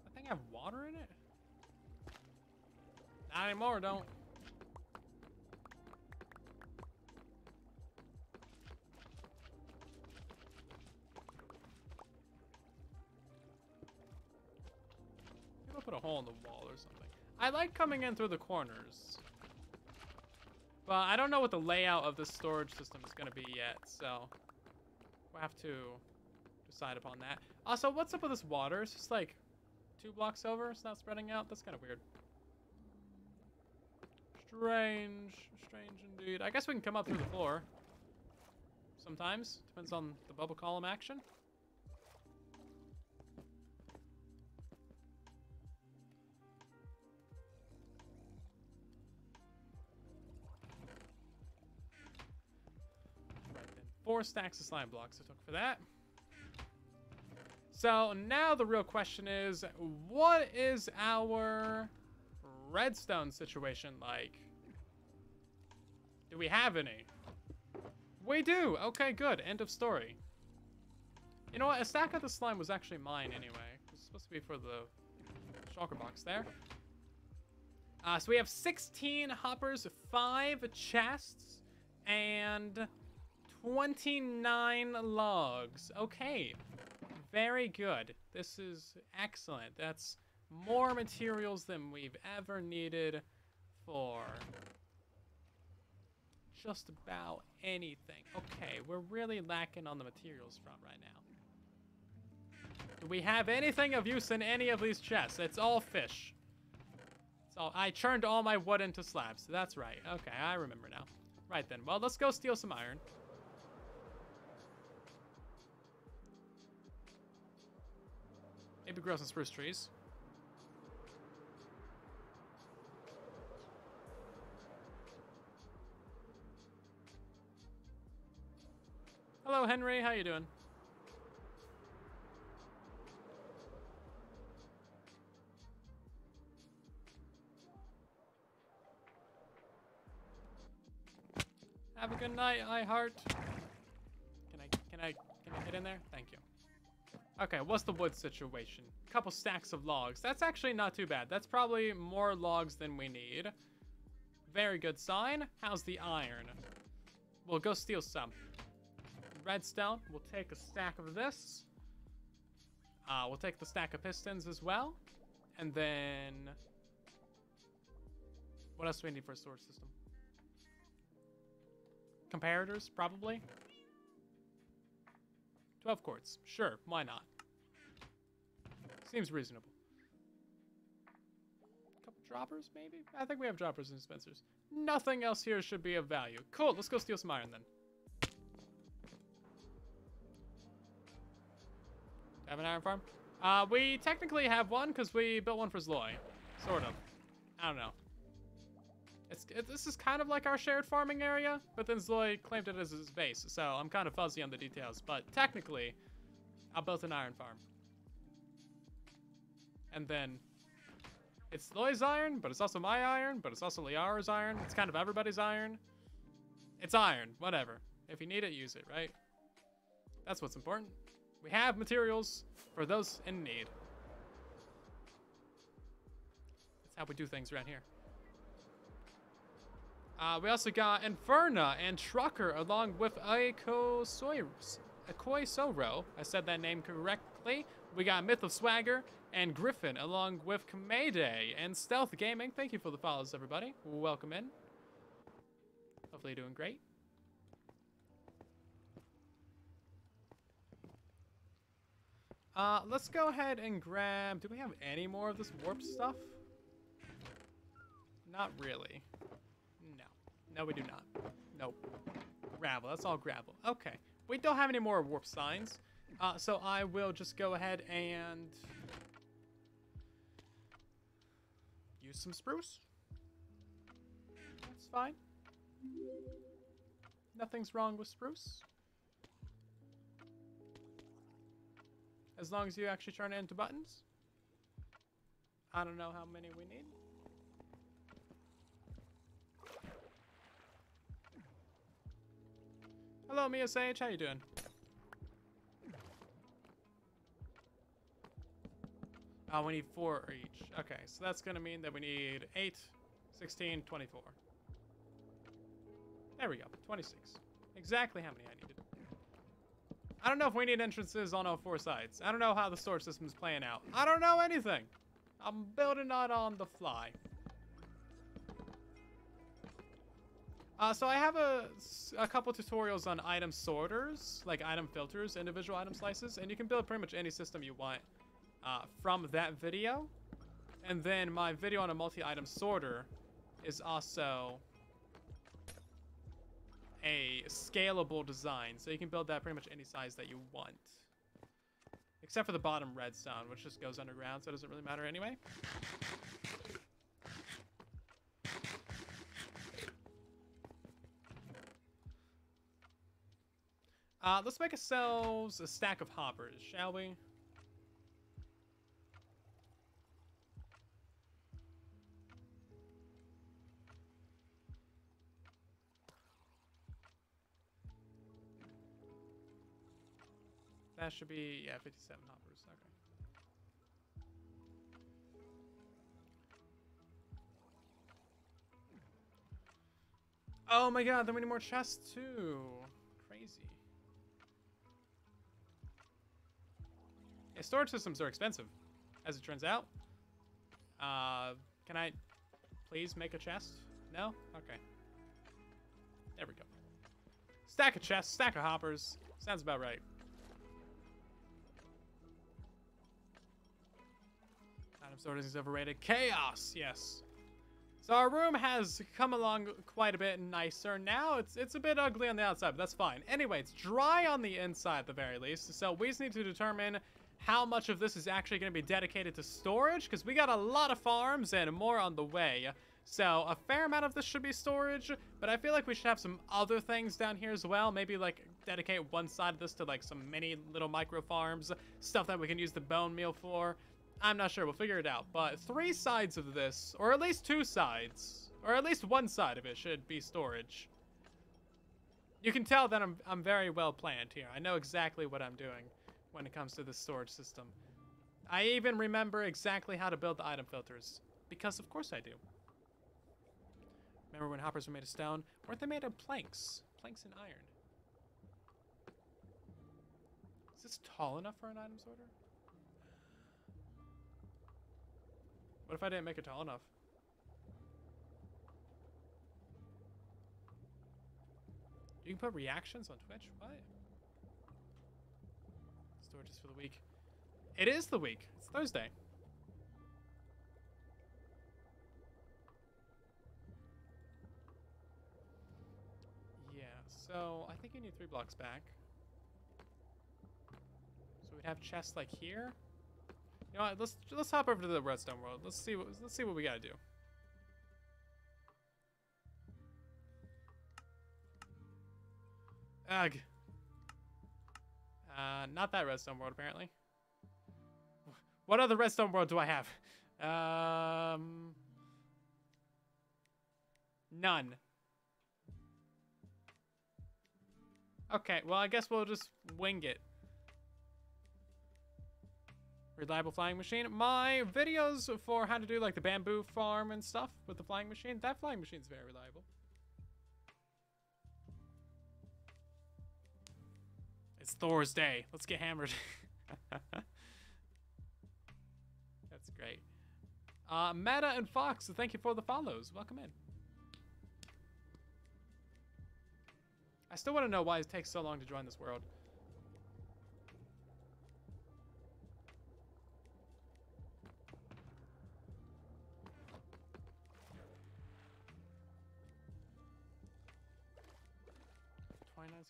I think I have water in it. Not anymore, don't. Put a hole in the wall or something. I like coming in through the corners. But I don't know what the layout of the storage system is going to be yet, so we'll have to decide upon that. Also, what's up with this water? It's just like two blocks over. It's not spreading out. That's kind of weird. Strange. Strange indeed. I guess we can come up through the floor. Sometimes. Depends on the bubble column action. Four stacks of slime blocks I took for that. So now the real question is, what is our redstone situation like? Do we have any? We do! Okay, good. End of story. You know what? A stack of the slime was actually mine anyway. It was supposed to be for the shulker box there. Uh, so we have 16 hoppers, 5 chests, and 29 logs. Okay, very good. This is excellent. That's more materials than we've ever needed for just about anything. Okay, we're really lacking on the materials front right now. Do we have anything of use in any of these chests? It's all fish. So I churned all my wood into slabs. That's right. Okay, I remember now. Right then. Well, let's go steal some iron. Maybe grow some spruce trees. Hello, Henry. How you doing? Have a good night, I heart. Can I, can I, can I get in there? Thank you. Okay, what's the wood situation? A couple stacks of logs. That's actually not too bad. That's probably more logs than we need. Very good sign. How's the iron? We'll go steal some. Redstone. We'll take a stack of this. Uh, we'll take the stack of pistons as well. And then... What else do we need for a storage system? Comparators, probably. 12 quartz. Sure, why not? Seems reasonable. A Couple droppers, maybe? I think we have droppers and dispensers. Nothing else here should be of value. Cool, let's go steal some iron then. Have an iron farm? Uh, we technically have one because we built one for Zloy. Sort of. I don't know. It's, it, this is kind of like our shared farming area, but then Zloy claimed it as his base, so I'm kind of fuzzy on the details. But technically, I built an iron farm. And then it's Zloy's iron, but it's also my iron, but it's also Liara's iron. It's kind of everybody's iron. It's iron, whatever. If you need it, use it, right? That's what's important. We have materials for those in need. That's how we do things around here. Uh, we also got Inferna and Trucker along with Aiko Soro. I said that name correctly. We got Myth of Swagger and Griffin along with Kamede and Stealth Gaming. Thank you for the follows, everybody. Welcome in. Hopefully you're doing great. Uh, let's go ahead and grab... Do we have any more of this warp stuff? Not really. No. No, we do not. Nope. Gravel. That's all gravel. Okay. We don't have any more warp signs. Uh, so I will just go ahead and use some spruce. That's fine. Nothing's wrong with spruce. As long as you actually turn it into buttons. I don't know how many we need. Hello, Mia Sage. How you doing? Oh, we need four each. Okay, so that's going to mean that we need 8, 16, 24. There we go, 26. Exactly how many I needed. I don't know if we need entrances on all four sides. I don't know how the system is playing out. I don't know anything. I'm building it on the fly. Uh, so I have a, a couple tutorials on item sorters, like item filters, individual item slices, and you can build pretty much any system you want uh, from that video. And then my video on a multi-item sorter is also a scalable design, so you can build that pretty much any size that you want. Except for the bottom redstone, which just goes underground, so it doesn't really matter anyway. Uh, let's make ourselves a stack of hoppers, shall we? That should be, yeah, 57 hoppers. Okay. Oh my god, then we need more chests too. Crazy. Yeah, storage systems are expensive, as it turns out. Uh, can I please make a chest? No? Okay. There we go. Stack of chests, stack of hoppers. Sounds about right. Sorting is overrated. Chaos, yes. So our room has come along quite a bit nicer. Now it's it's a bit ugly on the outside, but that's fine. Anyway, it's dry on the inside at the very least. So we just need to determine how much of this is actually going to be dedicated to storage, because we got a lot of farms and more on the way. So a fair amount of this should be storage, but I feel like we should have some other things down here as well. Maybe like dedicate one side of this to like some mini little micro farms, stuff that we can use the bone meal for. I'm not sure, we'll figure it out. But three sides of this, or at least two sides, or at least one side of it should be storage. You can tell that I'm, I'm very well planned here. I know exactly what I'm doing when it comes to the storage system. I even remember exactly how to build the item filters, because of course I do. Remember when hoppers were made of stone? Weren't they made of planks? Planks and iron. Is this tall enough for an item sorter? What if I didn't make it tall enough? You can put reactions on Twitch? What? Storage for the week. It is the week. It's Thursday. Yeah, so I think you need three blocks back. So we'd have chests like here. You know what? Let's let's hop over to the redstone world. Let's see what let's see what we gotta do. Ugh. Uh, not that redstone world apparently. What other redstone world do I have? Um, none. Okay, well I guess we'll just wing it. Reliable flying machine. My videos for how to do like the bamboo farm and stuff with the flying machine, that flying machine's very reliable. It's Thor's day. Let's get hammered. That's great. Uh, Meta and Fox, thank you for the follows. Welcome in. I still want to know why it takes so long to join this world.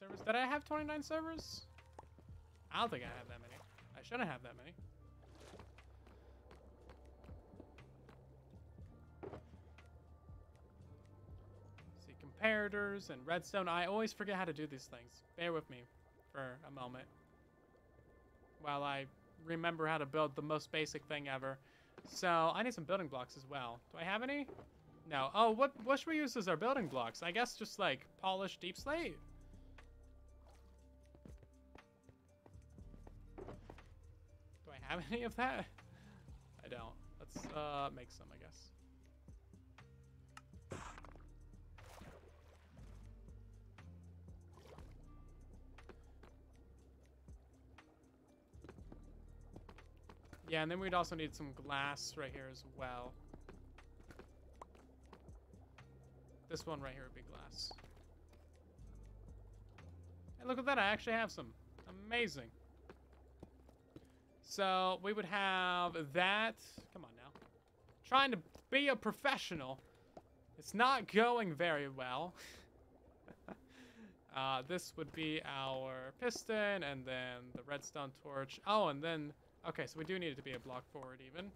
Servers. Did I have twenty-nine servers? I don't think I have that many. I shouldn't have that many. See, comparators and redstone. I always forget how to do these things. Bear with me for a moment. While I remember how to build the most basic thing ever. So, I need some building blocks as well. Do I have any? No. Oh, what, what should we use as our building blocks? I guess just like polished deepslate? Have any of that? I don't. Let's uh, make some, I guess. Yeah, and then we'd also need some glass right here as well. This one right here would be glass. And look at that, I actually have some. Amazing. So we would have that. Come on now. Trying to be a professional. It's not going very well. uh, this would be our piston and then the redstone torch. Oh, and then, okay, so we do need it to be a block forward even.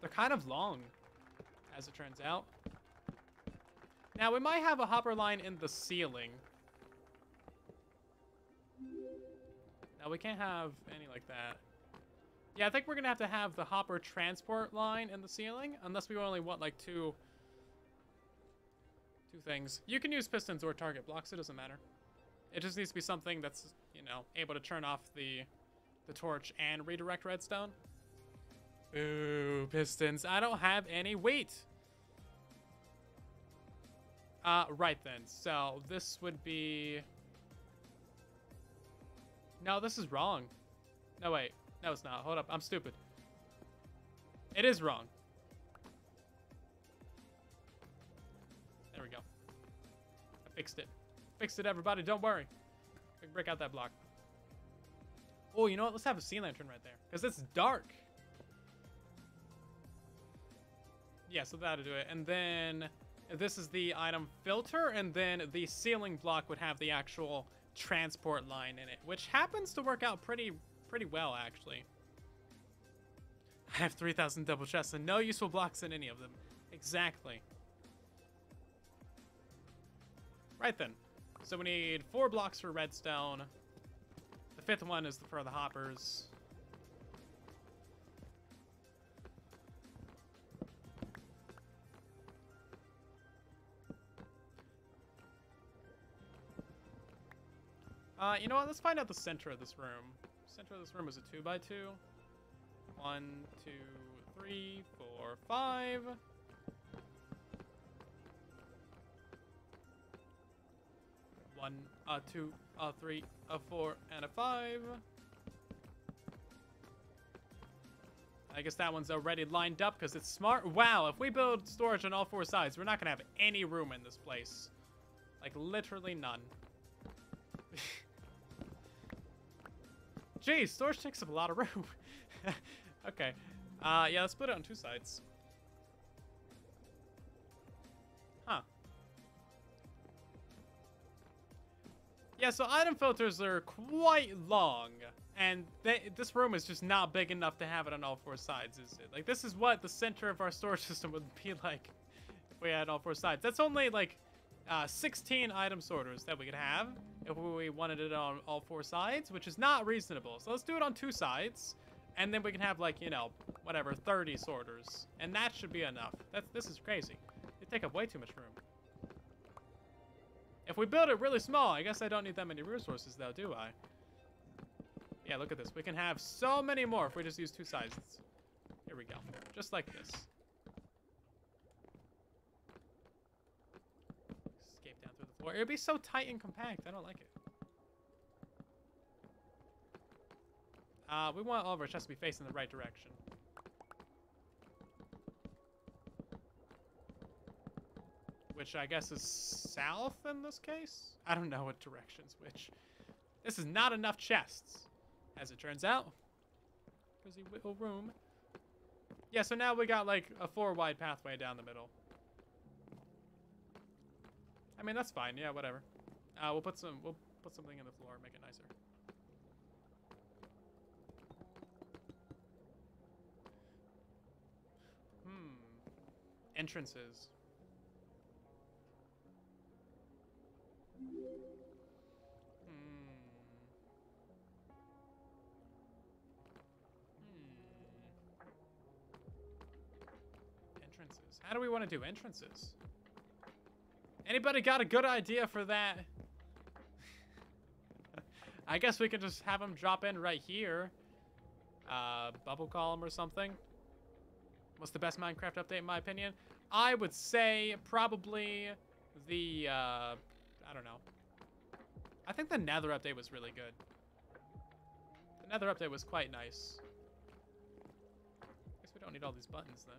They're kind of long, as it turns out. Now, we might have a hopper line in the ceiling. We can't have any like that. Yeah, I think we're going to have to have the hopper transport line in the ceiling, unless we only want, like, two... Two things. You can use pistons or target blocks, it doesn't matter. It just needs to be something that's, you know, able to turn off the the torch and redirect redstone. Ooh, pistons. I don't have any weight. Uh, right then. So this would be... No, this is wrong. No, wait. No, it's not. Hold up. I'm stupid. It is wrong. There we go. I fixed it. Fixed it, everybody. Don't worry. Break out that block. Oh, you know what? Let's have a sea lantern right there. Because it's dark. Yeah, so that'll do it. And then this is the item filter. And then the ceiling block would have the actual transport line in it. Which happens to work out pretty, pretty well, actually. I have 3,000 double chests and no useful blocks in any of them. Exactly. Right then. So we need four blocks for redstone. The fifth one is for the hoppers. Uh, you know what? Let's find out the center of this room. Center of this room is a two by two. One, two, three, four, five. One, uh, two, a three, a four, and a five. I guess that one's already lined up because it's smart. Wow, if we build storage on all four sides, we're not going to have any room in this place. Like, literally none. Geez, storage takes up a lot of room. okay. Uh, yeah, let's split it on two sides. Huh. Yeah, so item filters are quite long. And they, this room is just not big enough to have it on all four sides, is it? Like, this is what the center of our storage system would be like if we had all four sides. That's only, like, uh, 16 item sorters that we could have if we wanted it on all four sides, which is not reasonable. So let's do it on two sides, and then we can have, like, you know, whatever, 30 sorters. And that should be enough. That's, this is crazy. They take up way too much room. If we build it really small, I guess I don't need that many resources, though, do I? Yeah, look at this. We can have so many more if we just use two sides. Here we go. Just like this. Escape down through the floor. It would be so tight and compact. I don't like it. Uh, we want all of our chests to be facing the right direction. Which I guess is south in this case? I don't know what direction's which. This is not enough chests, as it turns out. Because he wiggle room. Yeah, so now we got like a four wide pathway down the middle. I mean, that's fine. Yeah, whatever. Uh, we'll put some, we'll put something in the floor, make it nicer. Hmm. Entrances. Hmm. Hmm. Entrances. How do we want to do entrances? Anybody got a good idea for that? I guess we can just have them drop in right here. Uh, bubble column or something. What's the best Minecraft update in my opinion? I would say probably the, uh, I don't know. I think the Nether update was really good. The Nether update was quite nice. I Guess we don't need all these buttons then.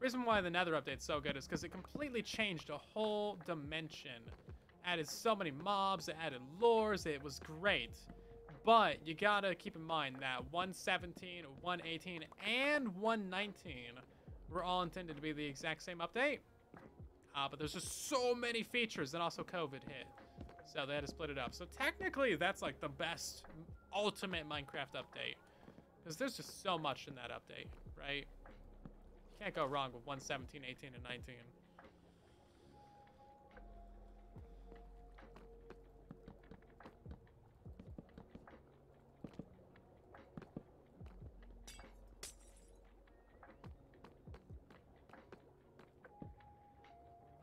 Reason why the Nether update's so good is because it completely changed a whole dimension. Added so many mobs, it added lores, it was great. But you gotta keep in mind that 117, 118, and 119 were all intended to be the exact same update. Uh, but there's just so many features, and also COVID hit. So they had to split it up. So technically, that's like the best, ultimate Minecraft update. Because there's just so much in that update, right? Can't go wrong with 117, 18, and 19.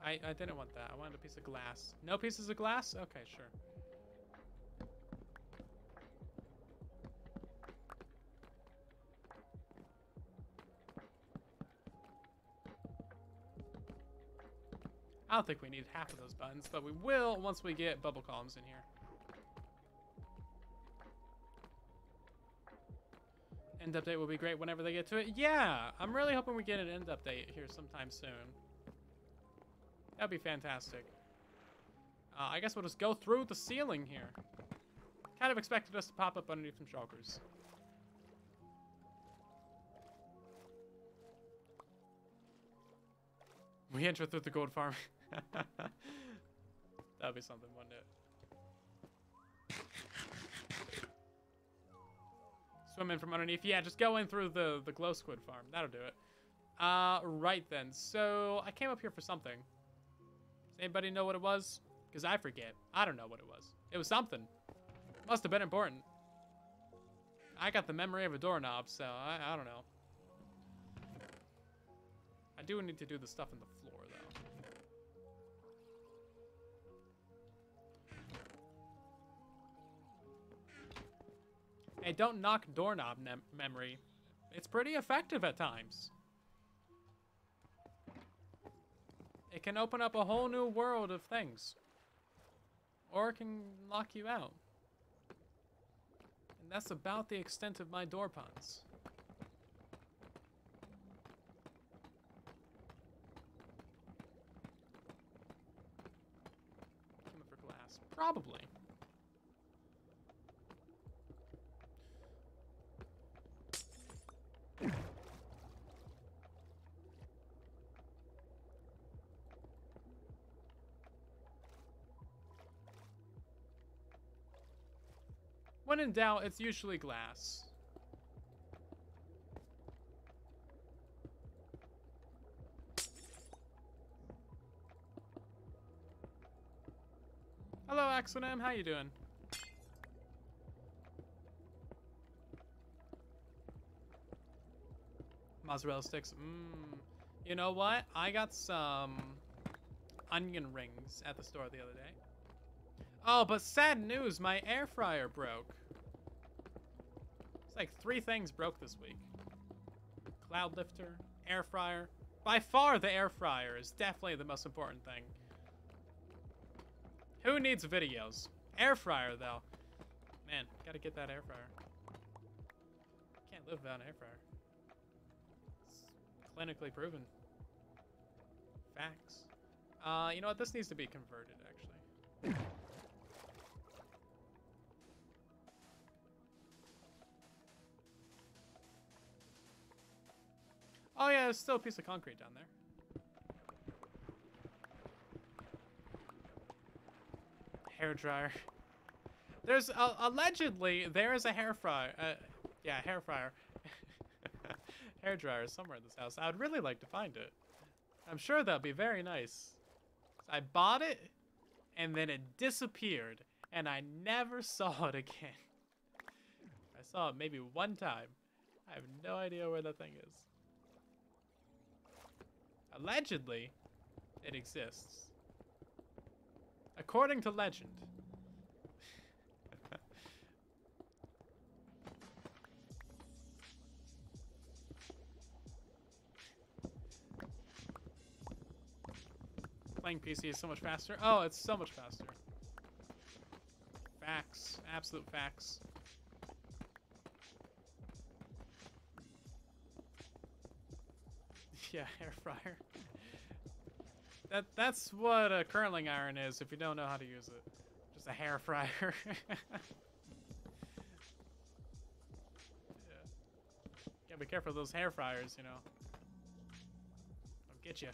I, I didn't want that. I wanted a piece of glass. No pieces of glass? Okay, sure. I don't think we need half of those buttons, but we will once we get bubble columns in here. End update will be great whenever they get to it. Yeah, I'm really hoping we get an end update here sometime soon. That'd be fantastic. Uh, I guess we'll just go through the ceiling here. Kind of expected us to pop up underneath some shulkers. We enter through the gold farm. That'd be something, wouldn't it? Swim in from underneath. Yeah, just go in through the, the glow squid farm. That'll do it. Uh, right then. So, I came up here for something. Does anybody know what it was? Because I forget. I don't know what it was. It was something. Must have been important. I got the memory of a doorknob, so I, I don't know. I do need to do the stuff in the Hey, don't knock doorknob memory. It's pretty effective at times. It can open up a whole new world of things. Or it can lock you out. And that's about the extent of my door puns. Probably. When in doubt, it's usually glass. Hello, Axonym. How you doing? Mozzarella sticks. Mmm. You know what? I got some onion rings at the store the other day. Oh, but sad news, my air fryer broke. Like three things broke this week. Cloudlifter, air fryer. By far, the air fryer is definitely the most important thing. Who needs videos? Air fryer, though. Man, gotta get that air fryer. Can't live without an air fryer. It's clinically proven. Facts. Uh, you know what? This needs to be converted, actually. Oh yeah, there's still a piece of concrete down there. Hair dryer. There's uh, allegedly there is a hair fryer. Uh, yeah, hair fryer. hair dryer somewhere in this house. I would really like to find it. I'm sure that'd be very nice. I bought it, and then it disappeared, and I never saw it again. I saw it maybe one time. I have no idea where that thing is. Allegedly, it exists. According to legend. Playing PC is so much faster. Oh, it's so much faster. Facts. Absolute facts. yeah, air fryer. That that's what a curling iron is if you don't know how to use it. Just a hair fryer. yeah. Gotta be careful of those hair fryers, you know. They'll get you.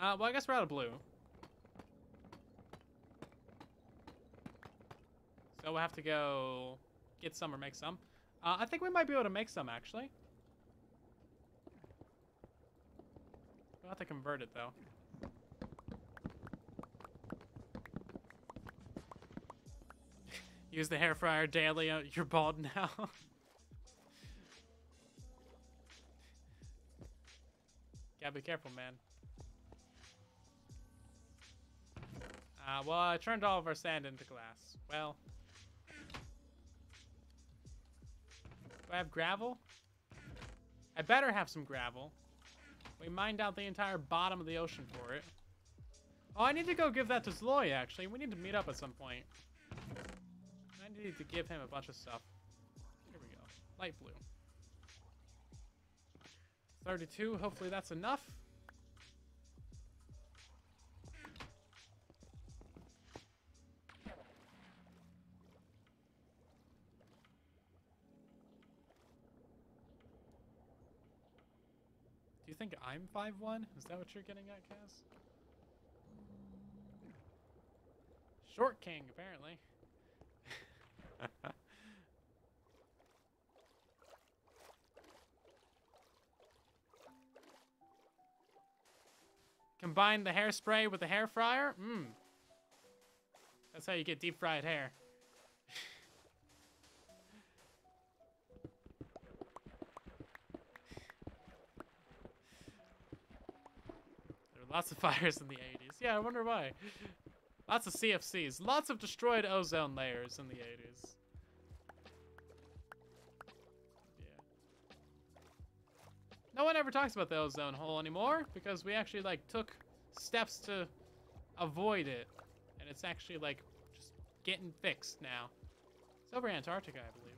Uh, well, I guess we're out of blue. So we'll have to go get some or make some. Uh, I think we might be able to make some, actually. We'll have to convert it, though. Use the hair fryer daily. Uh, you're bald now. Gotta be careful, man. Uh, well, I turned all of our sand into glass. Well. Do I have gravel? I better have some gravel. We mined out the entire bottom of the ocean for it. Oh, I need to go give that to Zloy, actually. We need to meet up at some point. I need to give him a bunch of stuff. Here we go. Light blue. 32, hopefully that's enough. You think I'm 5'1"? Is that what you're getting at, Kaz? Short King, apparently. Combine the hairspray with the hair fryer? Mmm. That's how you get deep fried hair. Lots of fires in the 80s. Yeah, I wonder why. Lots of CFCs. Lots of destroyed ozone layers in the 80s. Yeah. No one ever talks about the ozone hole anymore because we actually like took steps to avoid it. And it's actually like just getting fixed now. It's over Antarctica, I believe.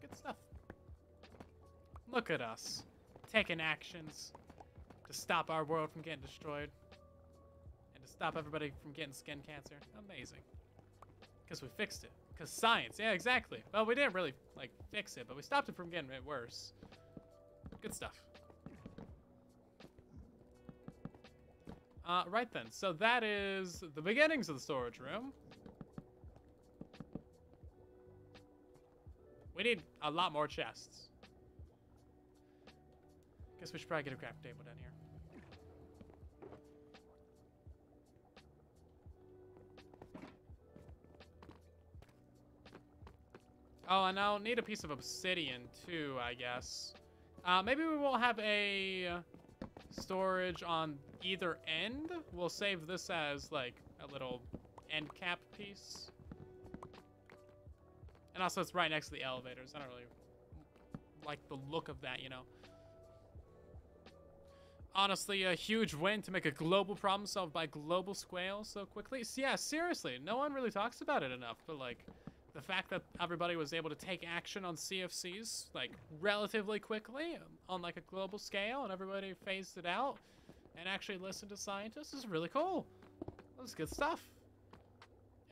Good stuff. Look at us taking actions to stop our world from getting destroyed and to stop everybody from getting skin cancer. Amazing. Because we fixed it. Because science. Yeah, exactly. Well, we didn't really, like, fix it, but we stopped it from getting it worse. Good stuff. Uh, right then. So that is the beginnings of the storage room. We need a lot more chests. Guess we should probably get a craft table down here. Oh, and I'll need a piece of obsidian too, I guess. Uh, maybe we won't have a storage on either end. We'll save this as like a little end cap piece. And also it's right next to the elevators. I don't really like the look of that, you know honestly a huge win to make a global problem solved by global scale so quickly. Yeah, seriously, no one really talks about it enough, but like the fact that everybody was able to take action on CFCs like relatively quickly on like a global scale and everybody phased it out and actually listened to scientists is really cool. That was good stuff.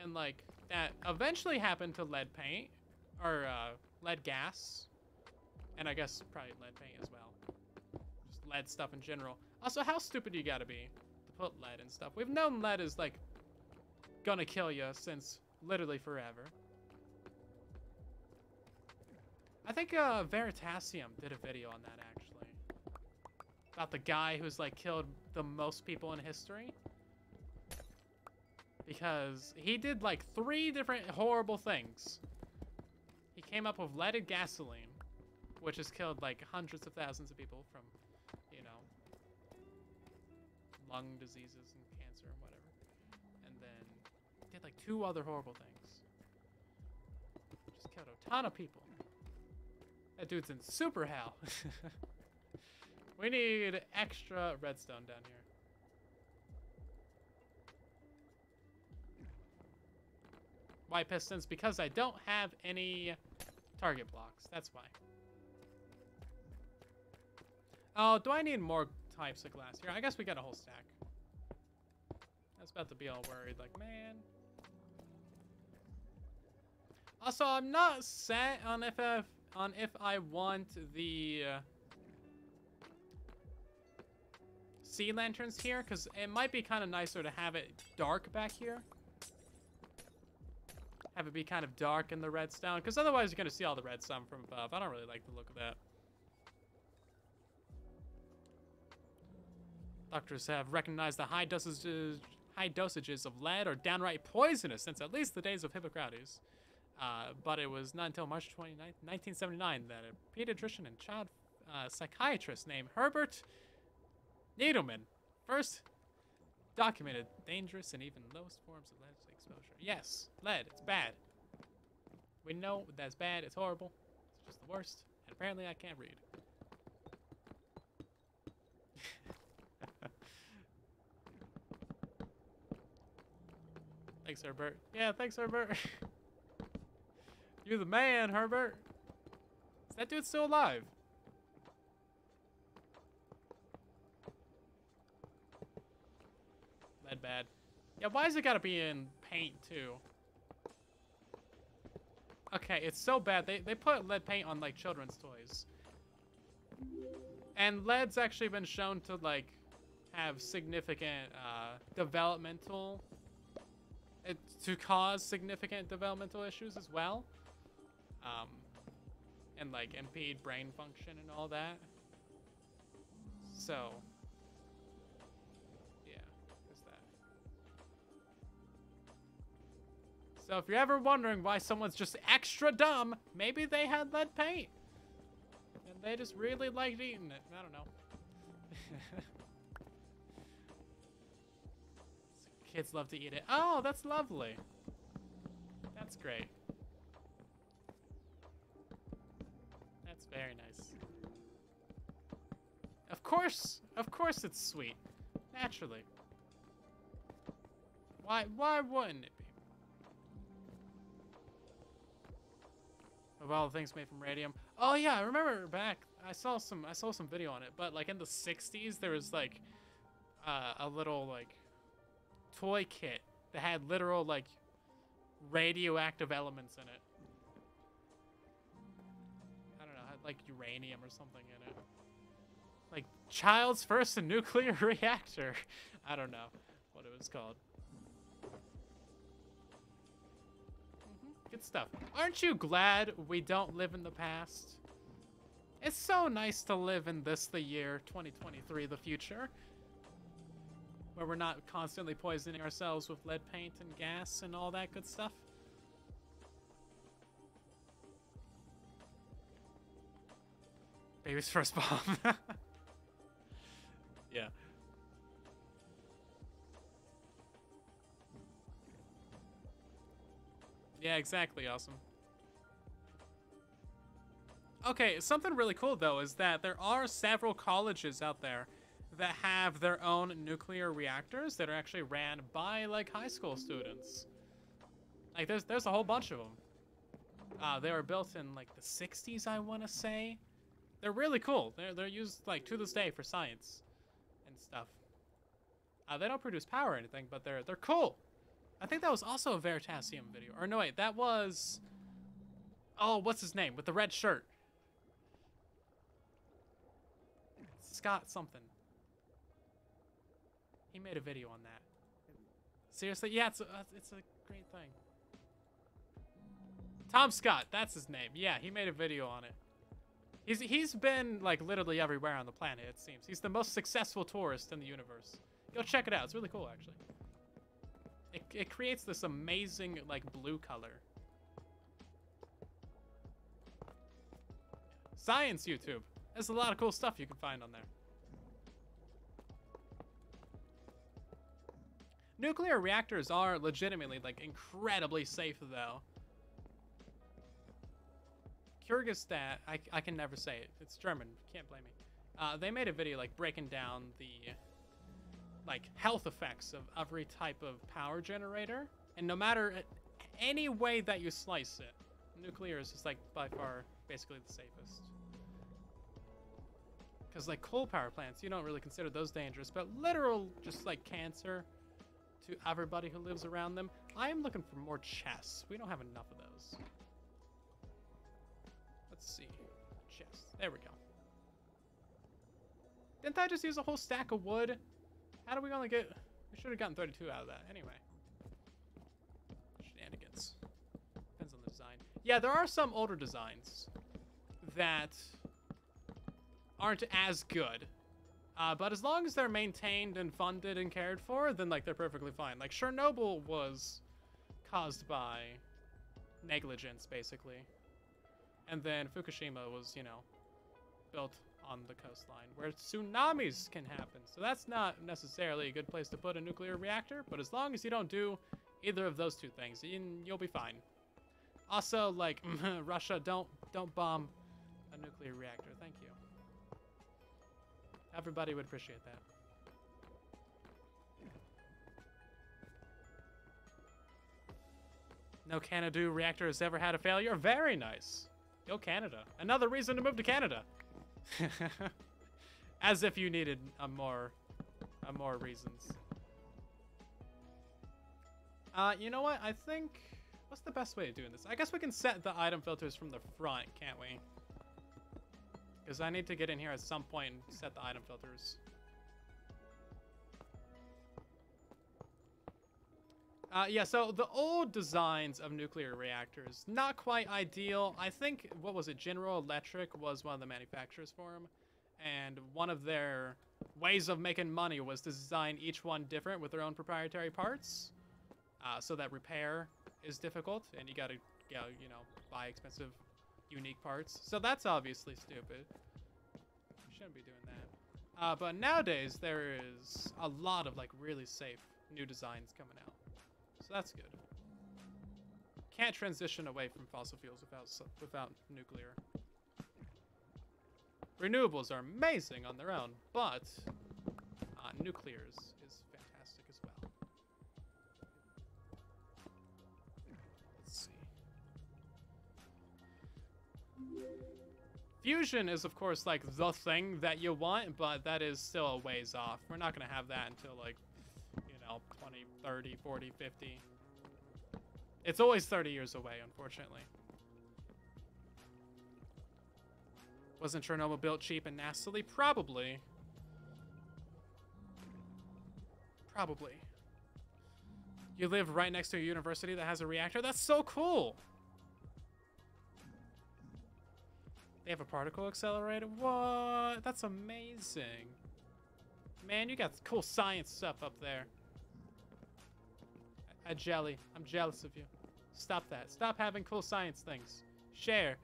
And like that eventually happened to lead paint or uh, lead gas and I guess probably lead paint as well lead stuff in general. Also, how stupid you gotta be to put lead and stuff? We've known lead is, like, gonna kill you since literally forever. I think uh, Veritasium did a video on that, actually. About the guy who's, like, killed the most people in history. Because he did, like, three different horrible things. He came up with leaded gasoline, which has killed, like, hundreds of thousands of people from lung diseases and cancer and whatever. And then did like two other horrible things. Just killed a ton of people. That dude's in super hell. we need extra redstone down here. Why pistons? Because I don't have any target blocks. That's why. Oh, do I need more types of glass here. I guess we got a whole stack. That's about to be all worried, like, man. Also, I'm not set on if I, on if I want the uh, sea lanterns here, because it might be kind of nicer to have it dark back here. Have it be kind of dark in the redstone, because otherwise you're going to see all the redstone from above. I don't really like the look of that. Doctors have recognized the high dosages, high dosages of lead are downright poisonous since at least the days of Hippocrates. Uh, but it was not until March 29, 1979 that a pediatrician and child uh, psychiatrist named Herbert Needleman first documented dangerous and even lowest forms of lead exposure. Yes, lead, it's bad. We know that's bad, it's horrible, it's just the worst, and apparently I can't read. thanks, Herbert. Yeah, thanks, Herbert. You're the man, Herbert. Is that dude still alive? Lead bad. Yeah, why is it gotta be in paint, too? Okay, it's so bad. They, they put lead paint on, like, children's toys. And lead's actually been shown to, like, have significant uh, developmental... It, to cause significant developmental issues as well. Um, and, like, impede brain function and all that. So... Yeah, there's that. So if you're ever wondering why someone's just extra dumb, maybe they had lead paint. And they just really liked eating it. I don't know. Kids love to eat it. Oh, that's lovely. That's great. That's very nice. Of course, of course it's sweet. Naturally. Why, why wouldn't it be? Of all the things made from radium. Oh yeah, I remember back. I saw some. I saw some video on it, but like in the '60s, there was like uh, a little like toy kit that had literal like radioactive elements in it. I don't know, had like uranium or something in it. Like child's first nuclear reactor. I don't know what it was called. Mhm, Good stuff. Aren't you glad we don't live in the past? It's so nice to live in this, the year 2023, the future. Where we're not constantly poisoning ourselves with lead paint and gas and all that good stuff. Baby's first bomb. yeah. Yeah, exactly, awesome. Okay, something really cool though is that there are several colleges out there that have their own nuclear reactors that are actually ran by like high school students. Like there's there's a whole bunch of them. Uh, they were built in like the 60s, I want to say. They're really cool. They're they're used like to this day for science and stuff. Uh, they don't produce power or anything, but they're they're cool. I think that was also a Veritasium video. Or no, wait, that was. Oh, what's his name with the red shirt? Scott something. He made a video on that. Seriously, yeah, it's a, uh, it's a great thing. Tom Scott, that's his name. Yeah, he made a video on it. He's he's been like literally everywhere on the planet. It seems he's the most successful tourist in the universe. Go check it out. It's really cool, actually. It it creates this amazing like blue color. Science YouTube. There's a lot of cool stuff you can find on there. Nuclear reactors are legitimately like incredibly safe though. Kurzgesagt, I, I can never say it. It's German. Can't blame me. Uh, they made a video like breaking down the like health effects of every type of power generator, and no matter any way that you slice it, nuclear is just like by far basically the safest. Because like coal power plants, you don't really consider those dangerous, but literal just like cancer to everybody who lives around them. I am looking for more chests. We don't have enough of those. Let's see. Chests. There we go. Didn't I just use a whole stack of wood? How do we only get... We should have gotten 32 out of that. Anyway. Shenanigans. Depends on the design. Yeah, there are some older designs that aren't as good. Uh, but as long as they're maintained and funded and cared for, then like they're perfectly fine. Like Chernobyl was caused by negligence, basically, and then Fukushima was, you know, built on the coastline where tsunamis can happen. So that's not necessarily a good place to put a nuclear reactor. But as long as you don't do either of those two things, you'll be fine. Also, like Russia, don't don't bomb a nuclear reactor. Thank you. Everybody would appreciate that. No Canada reactor has ever had a failure. Very nice. Go Canada. Another reason to move to Canada. As if you needed a more, a more reasons. Uh, you know what? I think, what's the best way of doing this? I guess we can set the item filters from the front, can't we? Because I need to get in here at some point and set the item filters. Uh, yeah, so the old designs of nuclear reactors, not quite ideal. I think, what was it, General Electric was one of the manufacturers for them. And one of their ways of making money was to design each one different with their own proprietary parts. Uh, so that repair is difficult, and you gotta, you know, buy expensive, unique parts. So that's obviously stupid. You shouldn't be doing that. Uh, but nowadays, there is a lot of, like, really safe new designs coming out. So that's good. Can't transition away from fossil fuels without without nuclear. Renewables are amazing on their own, but uh, nuclear Fusion is, of course, like the thing that you want, but that is still a ways off. We're not going to have that until, like, you know, 20, 30, 40, 50. It's always 30 years away, unfortunately. Wasn't Chernobyl built cheap and nastily? Probably. Probably. You live right next to a university that has a reactor? That's so cool! They have a particle accelerator? What? That's amazing. Man, you got cool science stuff up there. A jelly. I'm jealous of you. Stop that. Stop having cool science things. Share.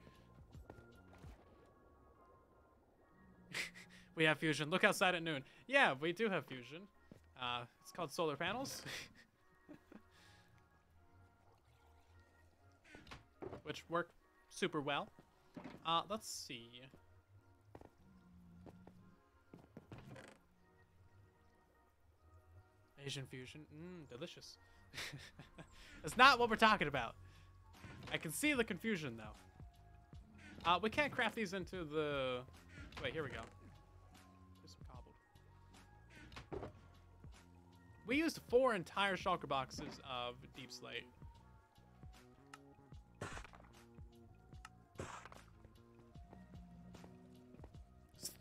we have fusion. Look outside at noon. Yeah, we do have fusion. Uh, it's called solar panels. Which work super well. Uh, let's see. Asian fusion. Mmm, delicious. That's not what we're talking about. I can see the confusion, though. Uh, we can't craft these into the... Wait, here we go. Cobbled. We used four entire shulker boxes of deepslate.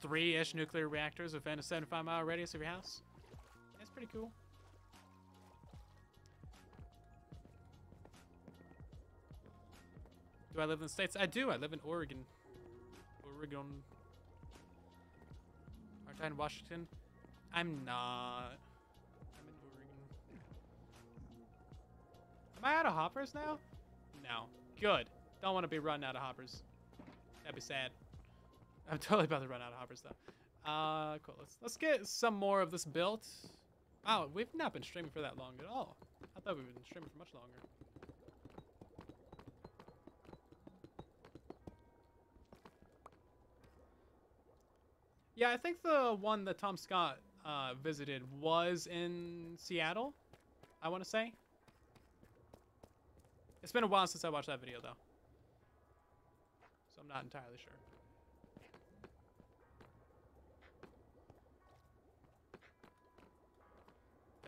Three-ish nuclear reactors within a 75 mile radius of your house. That's pretty cool. Do I live in the States? I do. I live in Oregon. Oregon. Aren't I in Washington? I'm not. I'm in Oregon. Am I out of hoppers now? No. Good. Don't want to be running out of hoppers. That'd be sad. I'm totally about to run out of hoppers though. Uh, cool. Let's let's get some more of this built. Wow, we've not been streaming for that long at all. I thought we've been streaming for much longer. Yeah, I think the one that Tom Scott uh, visited was in Seattle, I want to say. It's been a while since I watched that video, though. So I'm not entirely sure.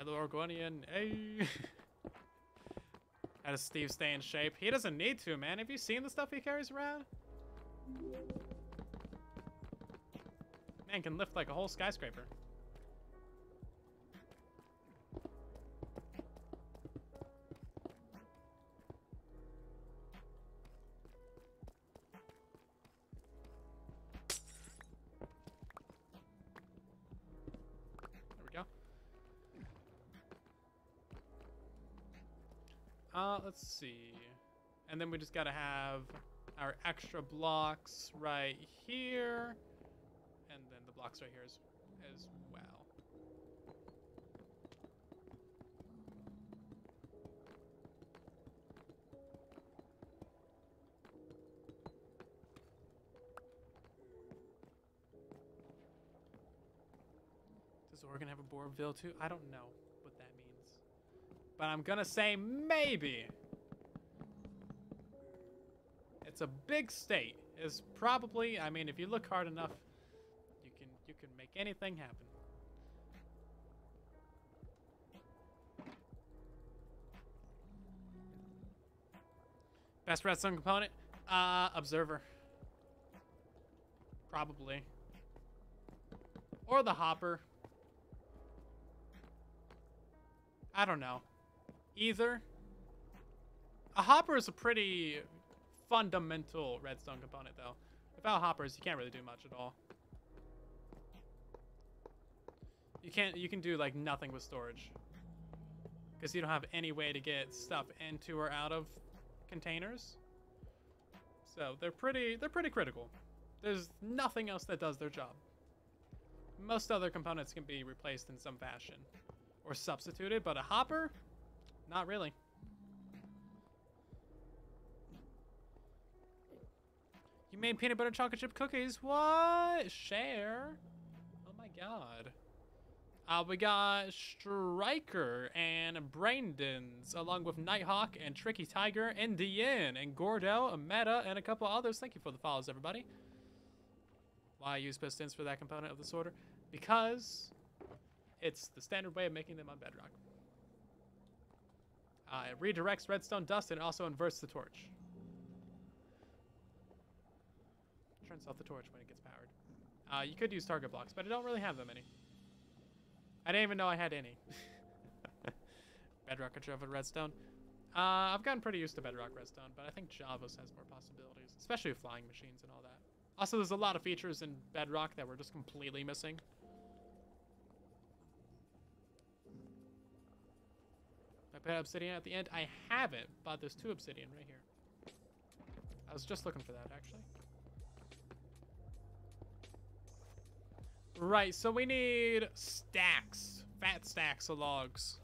Hello, Argonian. Hey! How does Steve stay in shape? He doesn't need to, man. Have you seen the stuff he carries around? Man can lift like a whole skyscraper. Let's see. And then we just gotta have our extra blocks right here. And then the blocks right here as, as well. Does Oregon have a Boarville too? I don't know. But I'm gonna say maybe. It's a big state. It's probably, I mean, if you look hard enough, you can you can make anything happen. Best redstone component? Uh, observer. Probably. Or the hopper. I don't know. Either. A hopper is a pretty fundamental redstone component, though. Without hoppers, you can't really do much at all. You can't. You can do like nothing with storage because you don't have any way to get stuff into or out of containers. So they're pretty. They're pretty critical. There's nothing else that does their job. Most other components can be replaced in some fashion or substituted, but a hopper, not really. You made peanut butter chocolate chip cookies? What? Share? Oh my god. Uh, we got Striker and Brandon's, along with Nighthawk and Tricky Tiger and Dien and Gordo, and Meta, and a couple others. Thank you for the follows, everybody. Why I use pistons for that component of the sorter? Because it's the standard way of making them on Bedrock. Uh, it redirects redstone dust and also inverts the torch. Turns off the torch when it gets powered. Uh, you could use target blocks, but I don't really have that many. I didn't even know I had any. Bedrock Java Redstone. Uh, I've gotten pretty used to Bedrock Redstone, but I think Java's has more possibilities, especially with flying machines and all that. Also, there's a lot of features in Bedrock that we're just completely missing. I obsidian at the end. I haven't, but there's two obsidian right here. I was just looking for that, actually. Right, so we need stacks. Fat stacks of logs.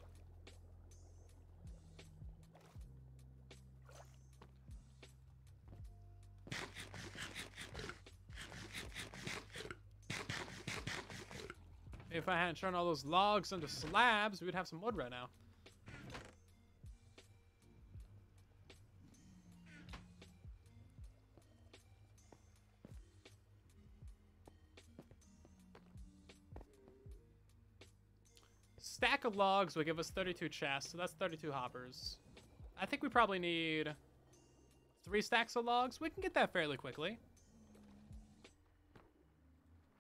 If I hadn't turned all those logs into slabs, we'd have some wood right now. Stack of logs will give us 32 chests, so that's 32 hoppers. I think we probably need three stacks of logs. We can get that fairly quickly.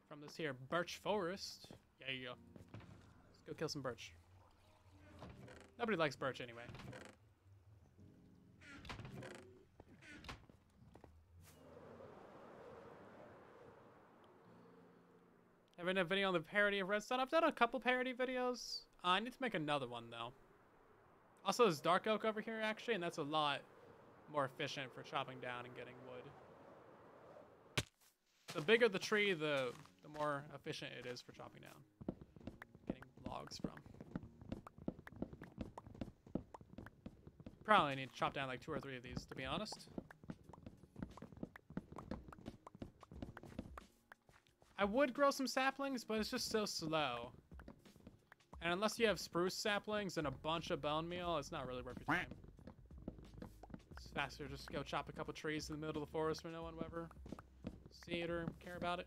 From this here birch forest. Yeah, go. Let's go kill some birch. Nobody likes birch anyway. Have I done a video on the parity of Redstone? I've done a couple parity videos. Uh, I need to make another one though. Also, there's dark oak over here actually, and that's a lot more efficient for chopping down and getting wood. The bigger the tree, the the more efficient it is for chopping down, getting logs from. Probably need to chop down like two or three of these, to be honest. I would grow some saplings, but it's just so slow. And unless you have spruce saplings and a bunch of bone meal, it's not really worth your time. It's faster just go chop a couple trees in the middle of the forest where no one will ever see it or care about it.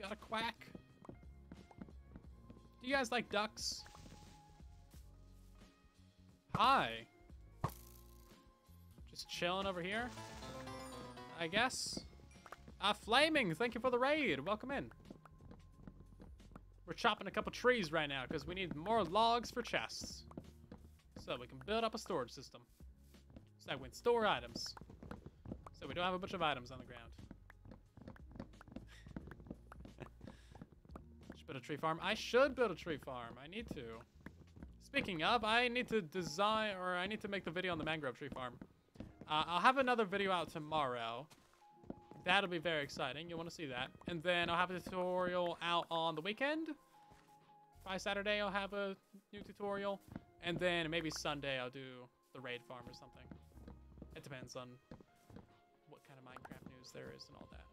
Got a quack. Do you guys like ducks? Hi. Just chilling over here. I guess. Ah, Flaming, thank you for the raid. Welcome in. We're chopping a couple trees right now because we need more logs for chests. So we can build up a storage system. So we can store items. So we don't have a bunch of items on the ground. Should build a tree farm. I should build a tree farm. I need to. Speaking of, I need to design, or I need to make the video on the mangrove tree farm. Uh, I'll have another video out tomorrow. That'll be very exciting. You'll want to see that. And then I'll have a tutorial out on the weekend. By Saturday, I'll have a new tutorial. And then maybe Sunday, I'll do the raid farm or something. It depends on what kind of Minecraft news there is and all that.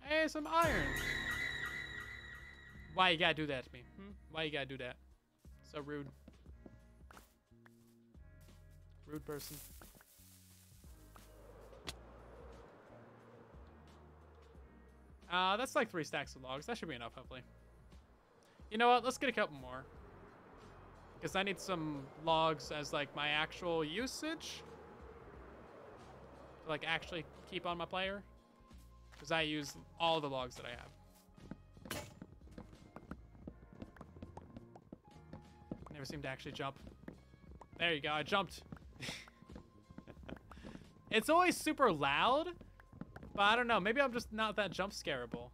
Hey, some iron! Why you gotta do that to me? Hmm? Why you gotta do that? So rude. Rude person. Uh, that's like three stacks of logs. That should be enough, hopefully. You know what? Let's get a couple more. Because I need some logs as like my actual usage. To like actually keep on my player. Because I use all the logs that I have. Never seem to actually jump. There you go, I jumped. it's always super loud, but I don't know. Maybe I'm just not that jump scareable.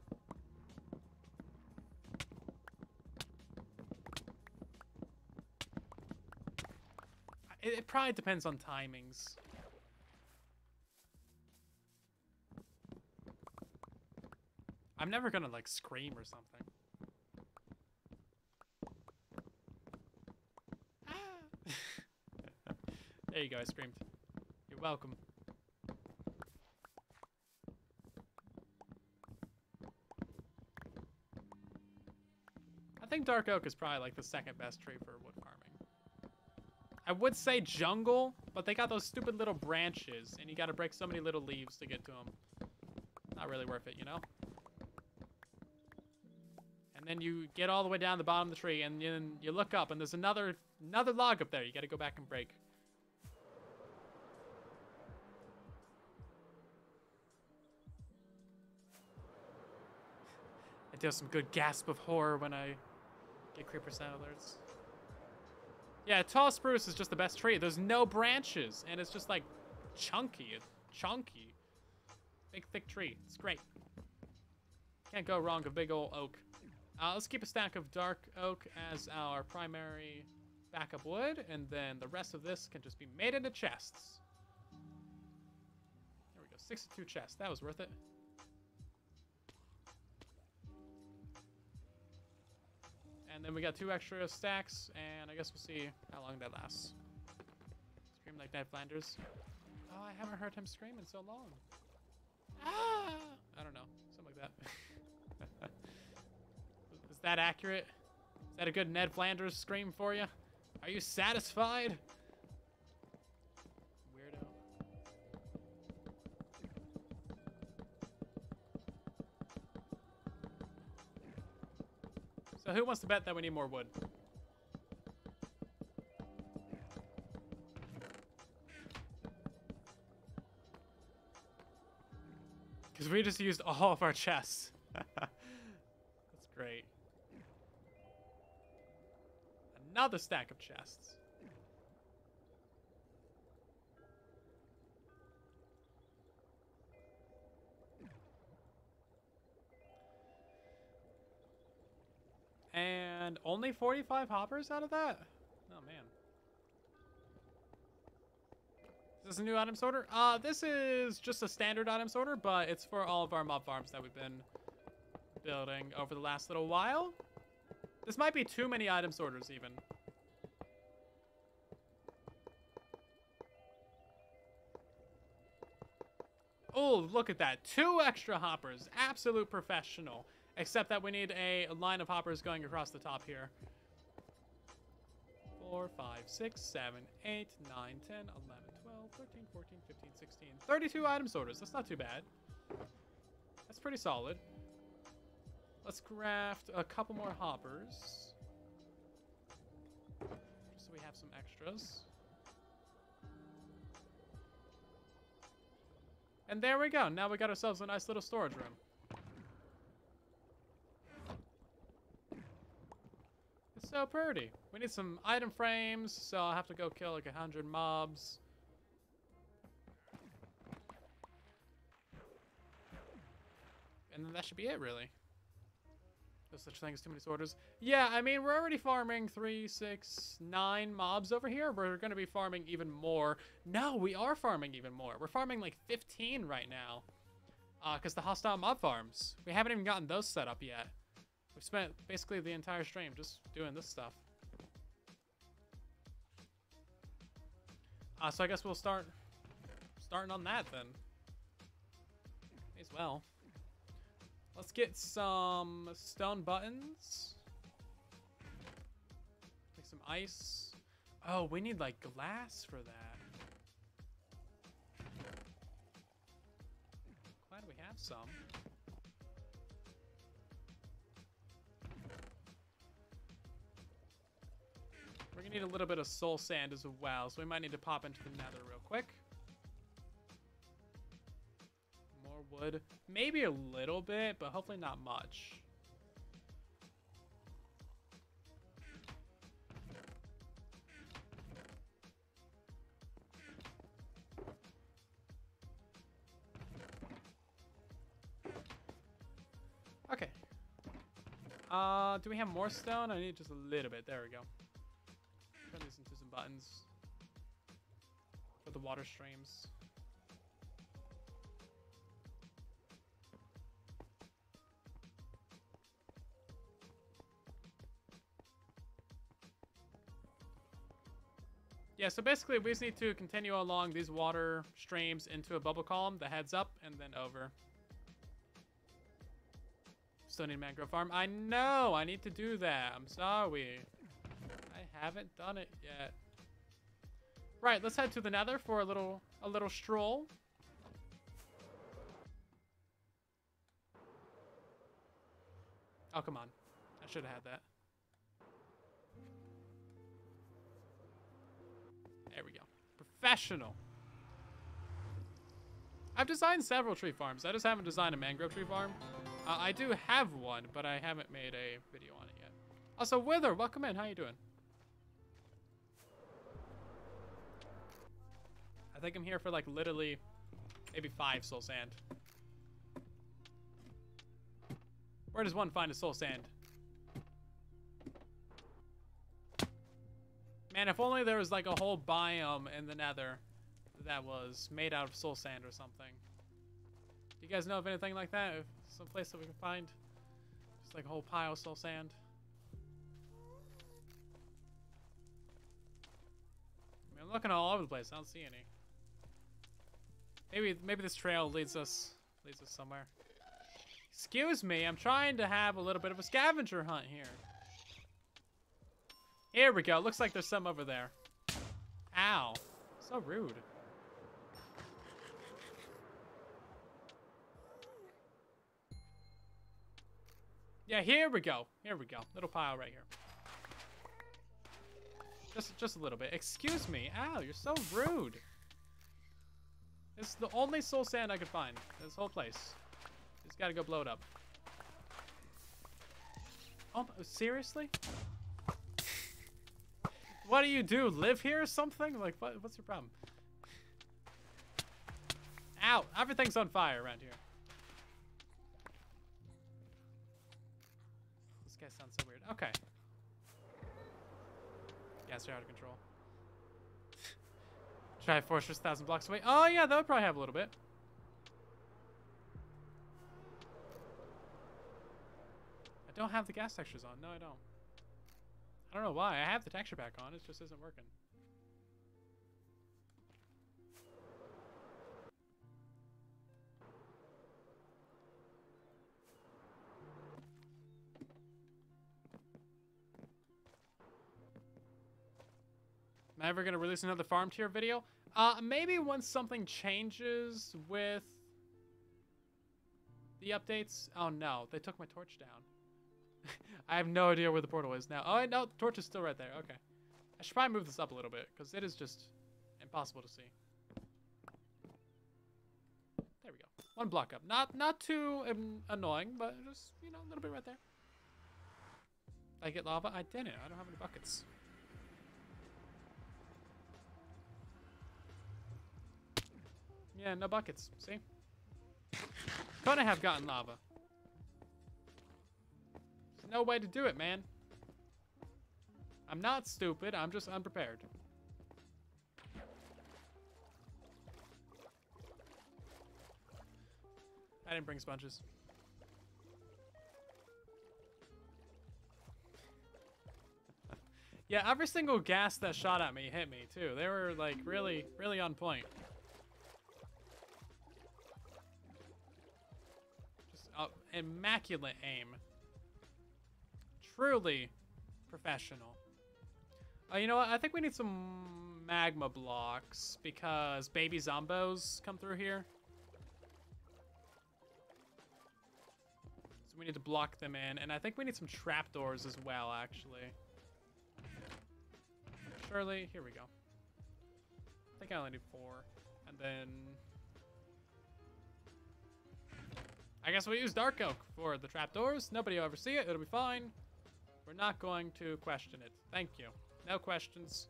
It, it probably depends on timings. I'm never gonna like scream or something. Ah. There you go, I screamed. You're welcome. I think dark oak is probably like the second best tree for wood farming. I would say jungle, but they got those stupid little branches, and you gotta break so many little leaves to get to them. Not really worth it, you know? And then you get all the way down the bottom of the tree, and then you look up, and there's another another log up there. You gotta go back and break. I do some good gasp of horror when I get creeper sound alerts. Yeah, tall spruce is just the best tree. There's no branches, and it's just like chunky. It's chunky. Big, thick tree. It's great. Can't go wrong with big old oak. Uh, let's keep a stack of dark oak as our primary backup wood, and then the rest of this can just be made into chests. There we go, 62 chests. That was worth it. And then we got two extra stacks, and I guess we'll see how long that lasts. Scream like Ned Flanders. Oh, I haven't heard him scream in so long. Ah! I don't know, something like that. Is that accurate? Is that a good Ned Flanders scream for you? Are you satisfied? So who wants to bet that we need more wood? Because we just used all of our chests. That's great. Another stack of chests. And only 45 hoppers out of that? Oh, man. Is this a new item sorter? Uh, this is just a standard item sorter, but it's for all of our mob farms that we've been building over the last little while. This might be too many item sorters, even. Oh, look at that. Two extra hoppers. Absolute professional. Except that we need a line of hoppers going across the top here. 4, 5, 6, 7, 8, 9, 10, 11, 12, 13, 14, 15, 16. 32 item sorters. That's not too bad. That's pretty solid. Let's craft a couple more hoppers. Just so we have some extras. And there we go. Now we got ourselves a nice little storage room. So pretty. We need some item frames, so I'll have to go kill like a hundred mobs. And then that should be it, really. No such thing as too many sorters. Yeah, I mean, we're already farming three, six, nine mobs over here. We're going to be farming even more. No, we are farming even more. We're farming like 15 right now. Because uh, the hostile mob farms. We haven't even gotten those set up yet. We've spent basically the entire stream just doing this stuff. Uh, so I guess we'll start starting on that then. May As well. Let's get some stone buttons. Take some ice. Oh, we need like glass for that. Glad we have some. We're gonna need a little bit of soul sand as well, so we might need to pop into the nether real quick. More wood. Maybe a little bit, but hopefully not much. Okay. Uh, do we have more stone? I need just a little bit. There we go. Buttons for the water streams. Yeah, so basically we just need to continue along these water streams into a bubble column that heads up and then over. Still need mangrove farm. I know, I need to do that. I'm sorry. I haven't done it yet. Right, let's head to the nether for a little a little stroll. Oh, come on. I should have had that. There we go. Professional. I've designed several tree farms. I just haven't designed a mangrove tree farm. Uh, I do have one, but I haven't made a video on it yet. Also, Wither, welcome in. How you doing? I think I'm here for like literally maybe five soul sand. Where does one find a soul sand? Man, if only there was like a whole biome in the nether that was made out of soul sand or something. Do you guys know of anything like that? Some place that we can find? Just like a whole pile of soul sand. I mean, I'm looking all over the place. I don't see any. Maybe maybe this trail leads us leads us somewhere. Excuse me, I'm trying to have a little bit of a scavenger hunt here. Here we go. Looks like there's some over there. Ow. So rude. Yeah, here we go. Here we go. Little pile right here. Just, just a little bit. Excuse me. Ow, you're so rude. Is the only soul sand I could find. This whole place. Just gotta go blow it up. Oh, seriously? What do you do? Live here or something? Like, what, what's your problem? Ow! Everything's on fire around here. This guy sounds so weird. Okay. Yes, you're out of control. Try fortress thousand blocks away. Oh yeah, that would probably have a little bit. I don't have the gas textures on. No, I don't. I don't know why. I have the texture pack on. It just isn't working. Am I ever going to release another farm tier video? Uh, maybe once something changes with the updates. Oh no, they took my torch down. I have no idea where the portal is now. Oh, no, the torch is still right there. Okay. I should probably move this up a little bit, because it is just impossible to see. There we go. One block up. Not not too um, annoying, but just, you know, a little bit right there. I get lava? I didn't. I don't have any buckets. Yeah, no buckets. See? Couldn't have gotten lava. no way to do it, man. I'm not stupid. I'm just unprepared. I didn't bring sponges. yeah, every single gas that shot at me hit me, too. They were, like, really, really on point. Immaculate aim. Truly professional. Uh, you know what? I think we need some magma blocks because baby zombos come through here. So we need to block them in. And I think we need some trapdoors as well, actually. Surely, here we go. I think I only need four. And then... I guess we use dark oak for the trapdoors. Nobody will ever see it. It'll be fine. We're not going to question it. Thank you. No questions.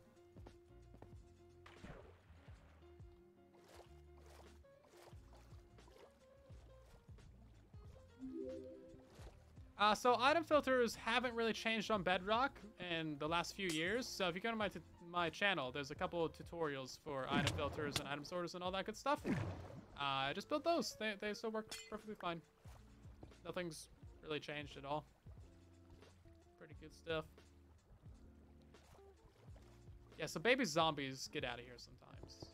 Uh, so item filters haven't really changed on Bedrock in the last few years. So if you go to my my channel, there's a couple of tutorials for item filters and item sorters and all that good stuff. Uh, I just built those. They, they still work perfectly fine. Nothing's really changed at all. Pretty good stuff. Yeah, so baby zombies get out of here sometimes.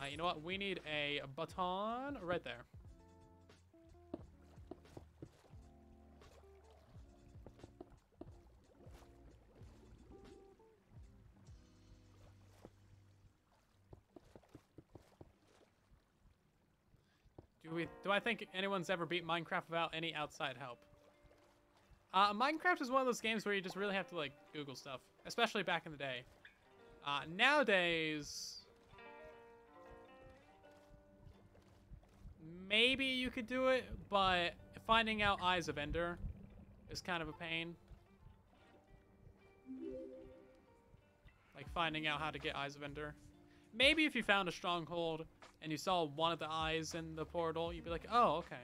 Uh, you know what? We need a baton right there. We? Do I think anyone's ever beat Minecraft without any outside help? Uh, Minecraft is one of those games where you just really have to like Google stuff, especially back in the day. Uh, nowadays, maybe you could do it, but finding out Eyes of Ender is kind of a pain. Like finding out how to get Eyes of Ender. Maybe if you found a stronghold and you saw one of the eyes in the portal, you'd be like, oh, okay.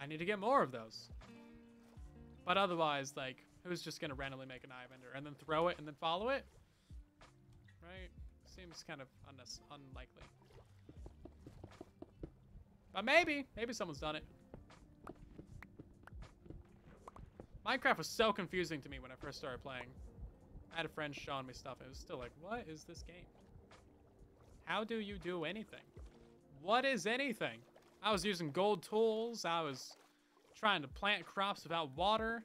I need to get more of those. But otherwise, like, who's just gonna randomly make an Eye of Ender and then throw it and then follow it? Right? Seems kind of unlikely. But maybe, maybe someone's done it. Minecraft was so confusing to me when I first started playing. Had a friend showing me stuff. It was still like, what is this game? How do you do anything? What is anything? I was using gold tools. I was trying to plant crops without water.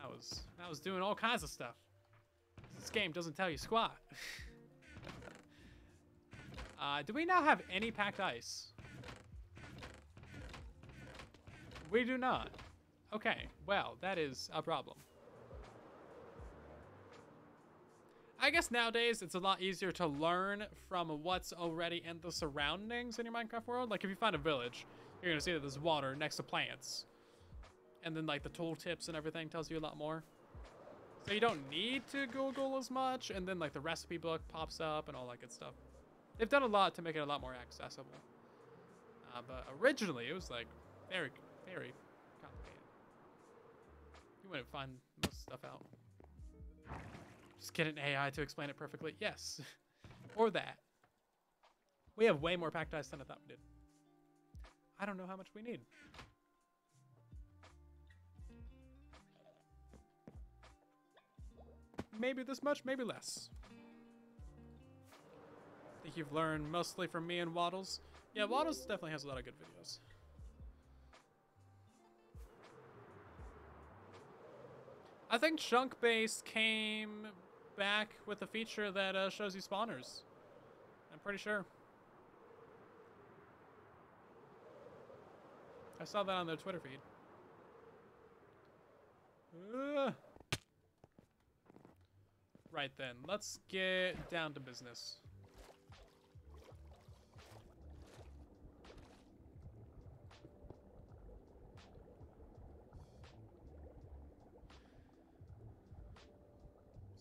I was I was doing all kinds of stuff. This game doesn't tell you squat. uh, do we now have any packed ice? We do not. Okay, well, that is a problem. I guess nowadays it's a lot easier to learn from what's already in the surroundings in your Minecraft world. Like if you find a village, you're gonna see that there's water next to plants. And then like the tooltips and everything tells you a lot more. So you don't need to Google as much. And then like the recipe book pops up and all that good stuff. They've done a lot to make it a lot more accessible. Uh, but originally it was like very, very complicated. You wouldn't find most stuff out. Just get an AI to explain it perfectly. Yes. or that. We have way more packed ice than I thought we did. I don't know how much we need. Maybe this much, maybe less. I think you've learned mostly from me and Waddles. Yeah, Waddles definitely has a lot of good videos. I think Chunkbase came back with a feature that uh, shows you spawners. I'm pretty sure. I saw that on their Twitter feed. Uh. Right then, let's get down to business.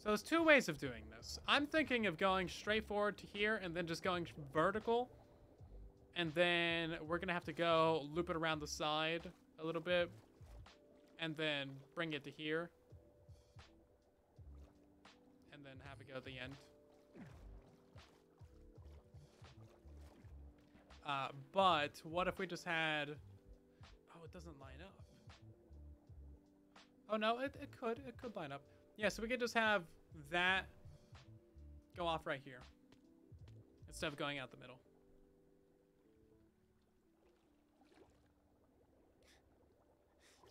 So there's two ways of doing this. I'm thinking of going straight forward to here and then just going vertical And then we're going to have to go loop it around the side a little bit. And then bring it to here. And then have it go at the end. Uh, but what if we just had... Oh, it doesn't line up. Oh, no, it, it could. It could line up. Yeah, so we could just have that go off right here. Instead of going out the middle.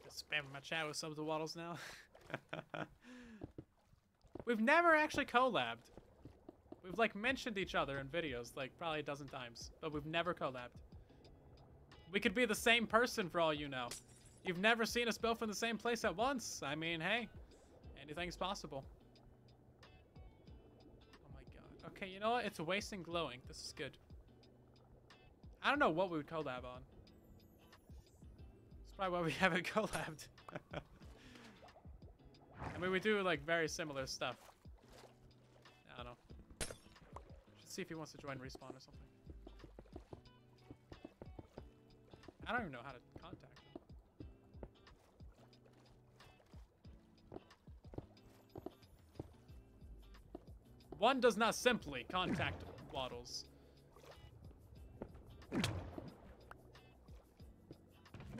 Just spamming my chat with subs and waddles now. We've never actually collabed. We've like mentioned each other in videos like probably a dozen times, but we've never collabed. We could be the same person for all you know. You've never seen us both in the same place at once. I mean, hey, anything's possible. Okay, you know what? It's a wasting glowing. This is good. I don't know what we would collab on. That's probably why we haven't collabed. I mean, we do like very similar stuff. I don't know. Should see if he wants to join respawn or something. I don't even know how to One does not simply contact Waddles.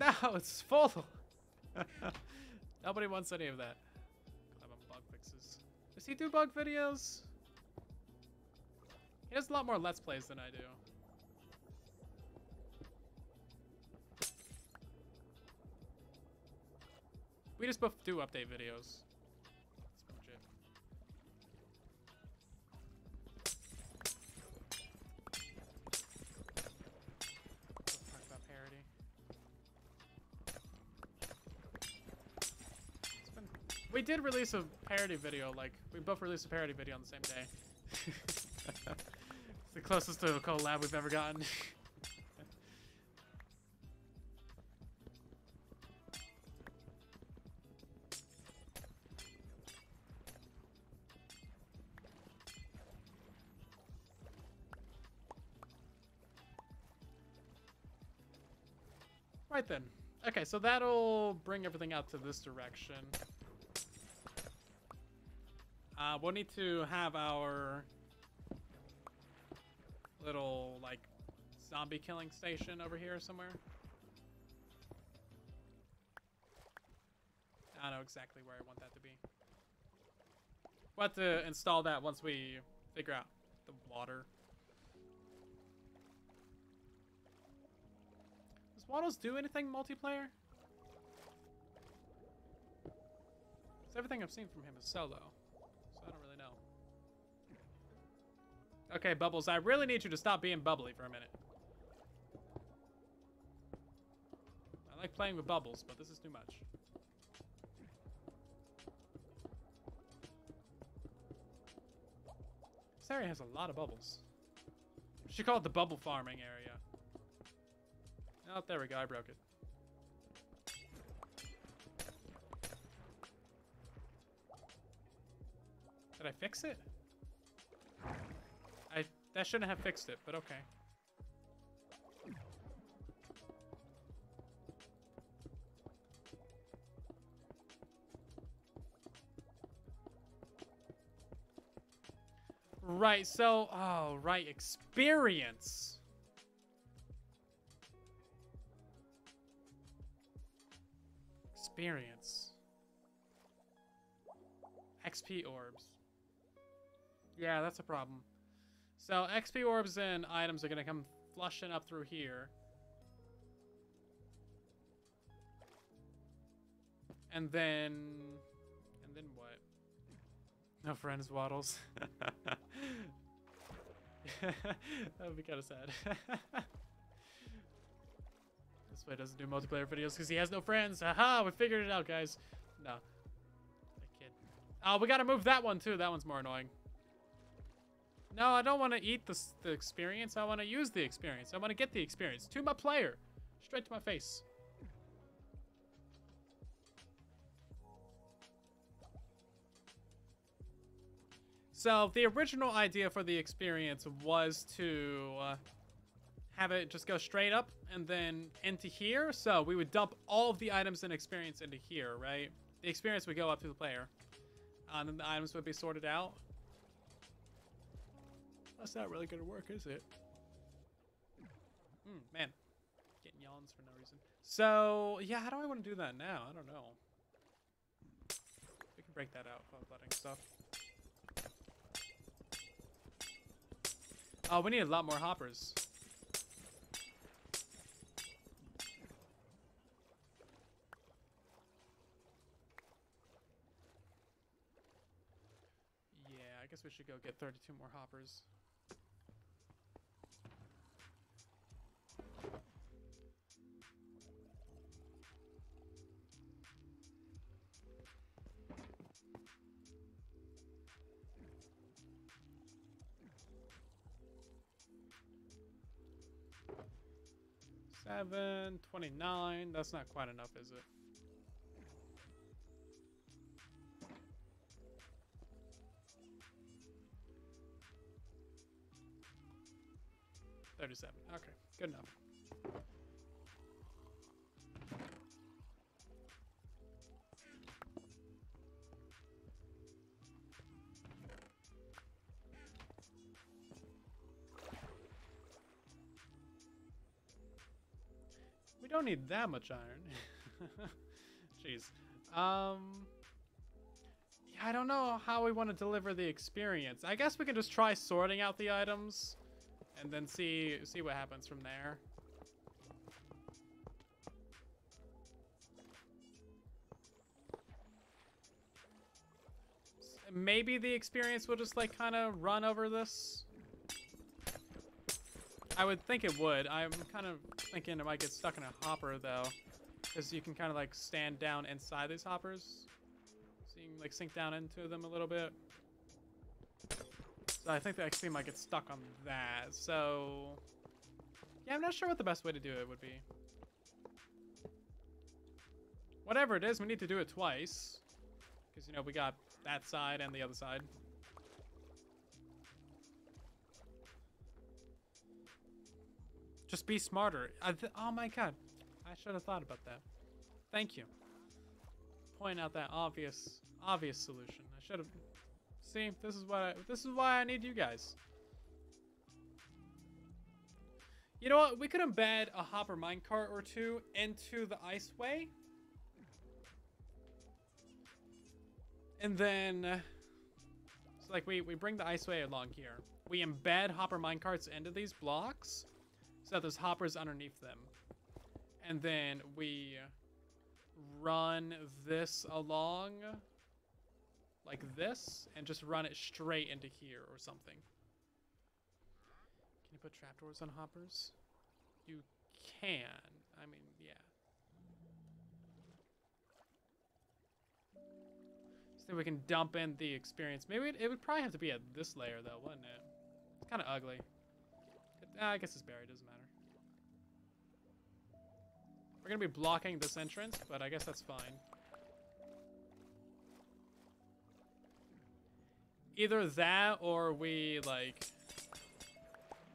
No, it's full. Nobody wants any of that. I'm on bug fixes. Does he do bug videos? He does a lot more Let's Plays than I do. We just both do update videos. Did release a parody video, like, we both released a parody video on the same day. it's the closest to a collab we've ever gotten. Right then. Okay, so that'll bring everything out to this direction. Uh, we'll need to have our little, like, zombie killing station over here somewhere. I don't know exactly where I want that to be. We'll have to install that once we figure out the water. Does Waddles do anything multiplayer? 'Cause everything I've seen from him is solo, Okay, Bubbles, I really need you to stop being bubbly for a minute. I like playing with Bubbles, but this is too much. This area has a lot of bubbles. We should call it the bubble farming area. Oh, there we go. I broke it. Did I fix it? That shouldn't have fixed it, but okay. Right, so, oh, right, experience. Experience. XP orbs. Yeah, that's a problem. So, XP orbs and items are going to come flushing up through here. And then... And then what? No friends, Waddles. that would be kind of sad. this way doesn't do multiplayer videos because he has no friends. Haha, we figured it out, guys. No. That kid. Oh, we gotta move that one too. That one's more annoying. No, I don't want to eat the, the experience. I want to use the experience. I want to get the experience to my player. Straight to my face. So the original idea for the experience was to uh, have it just go straight up and then into here. So we would dump all of the items and experience into here, right? The experience would go up to the player. Uh, and then the items would be sorted out. That's not really gonna work, is it? Hmm, man. Getting yawns for no reason. So, yeah, how do I want to do that now? I don't know. We can break that out letting stuff. Oh, we need a lot more hoppers. Yeah, I guess we should go get 32 more hoppers. Seven twenty-nine. That's not quite enough, is it? Thirty-seven. Okay, good enough. We don't need that much iron. Jeez. Um. Yeah, I don't know how we want to deliver the experience. I guess we can just try sorting out the items, and then see see what happens from there. Maybe the experience will just like kind of run over this. I would think it would. I'm kind of thinking it might get stuck in a hopper though, because you can kind of like stand down inside these hoppers, so you can like sink down into them a little bit. So I think the XP might get stuck on that. So yeah, I'm not sure what the best way to do it would be. Whatever it is, we need to do it twice, because you know we got that side and the other side. Just be smarter. Oh my god. I should have thought about that. Thank you. Point out that obvious, obvious solution. I should have. See, this is what I, this is why I need you guys. You know what? We could embed a hopper minecart or two into the iceway. And then, so like we, we bring the iceway along here. We embed hopper minecarts into these blocks so that there's hoppers underneath them. And then we run this along like this and just run it straight into here or something. Can you put trapdoors on hoppers? You can. I mean, yeah. So we can dump in the experience. Maybe it, it would probably have to be at this layer though, wouldn't it? It's kind of ugly. Uh, I guess it's buried, doesn't matter. We're gonna be blocking this entrance, but I guess that's fine. Either that or we, like,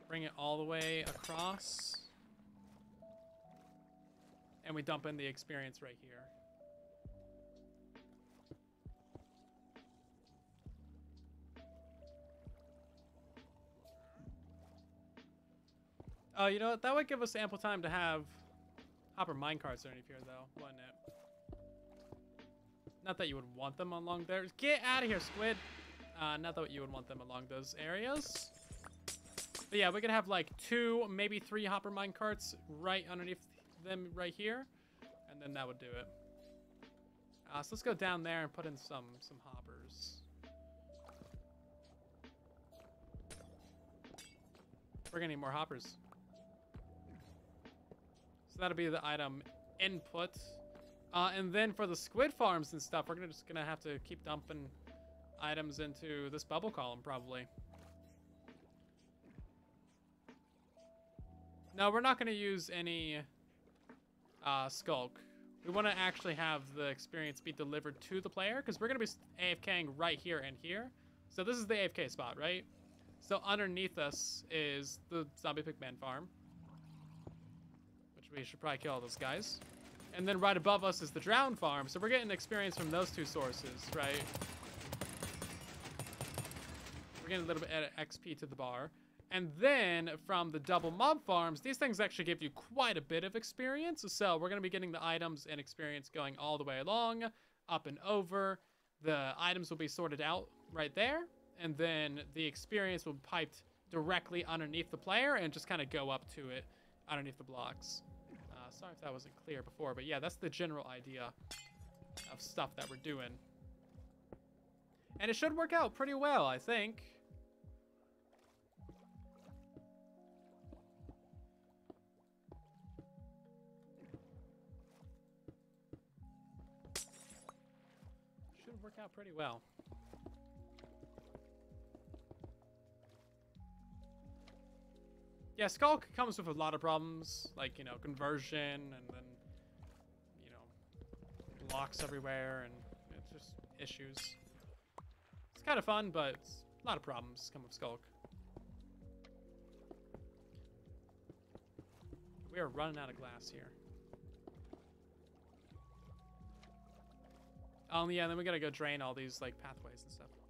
bring it all the way across. And we dump in the experience right here. Oh, you know what? That would give us ample time to have hopper minecarts underneath here, though, wouldn't it? Not that you would want them along there. Get out of here, squid! Uh, not that you would want them along those areas. But yeah, we could have like two, maybe three hopper minecarts right underneath them right here. And then that would do it. Uh, so let's go down there and put in some, some hoppers. We're gonna need more hoppers. That'll be the item input. Uh, and then for the squid farms and stuff, we're gonna just gonna have to keep dumping items into this bubble column, probably. No, we're not gonna use any uh, sculk. We want to actually have the experience be delivered to the player because we're gonna be AFKing right here and here. So this is the AFK spot, right? So underneath us is the zombie pigman farm. We should probably kill all those guys. And then right above us is the drown farm, so we're getting experience from those two sources, right? We're getting a little bit of XP to the bar. And then from the double mob farms, these things actually give you quite a bit of experience. So we're going to be getting the items and experience going all the way along, up and over. The items will be sorted out right there. And then the experience will be piped directly underneath the player and just kind of go up to it underneath the blocks. Sorry if that wasn't clear before, but yeah, that's the general idea of stuff that we're doing. And it should work out pretty well, I think. Should work out pretty well. Yeah, Sculk comes with a lot of problems, like, you know, conversion and then, you know, blocks everywhere and it's just issues. It's kind of fun, but a lot of problems come with Sculk. We are running out of glass here. Oh, yeah, then we gotta go drain all these, like, pathways and stuff.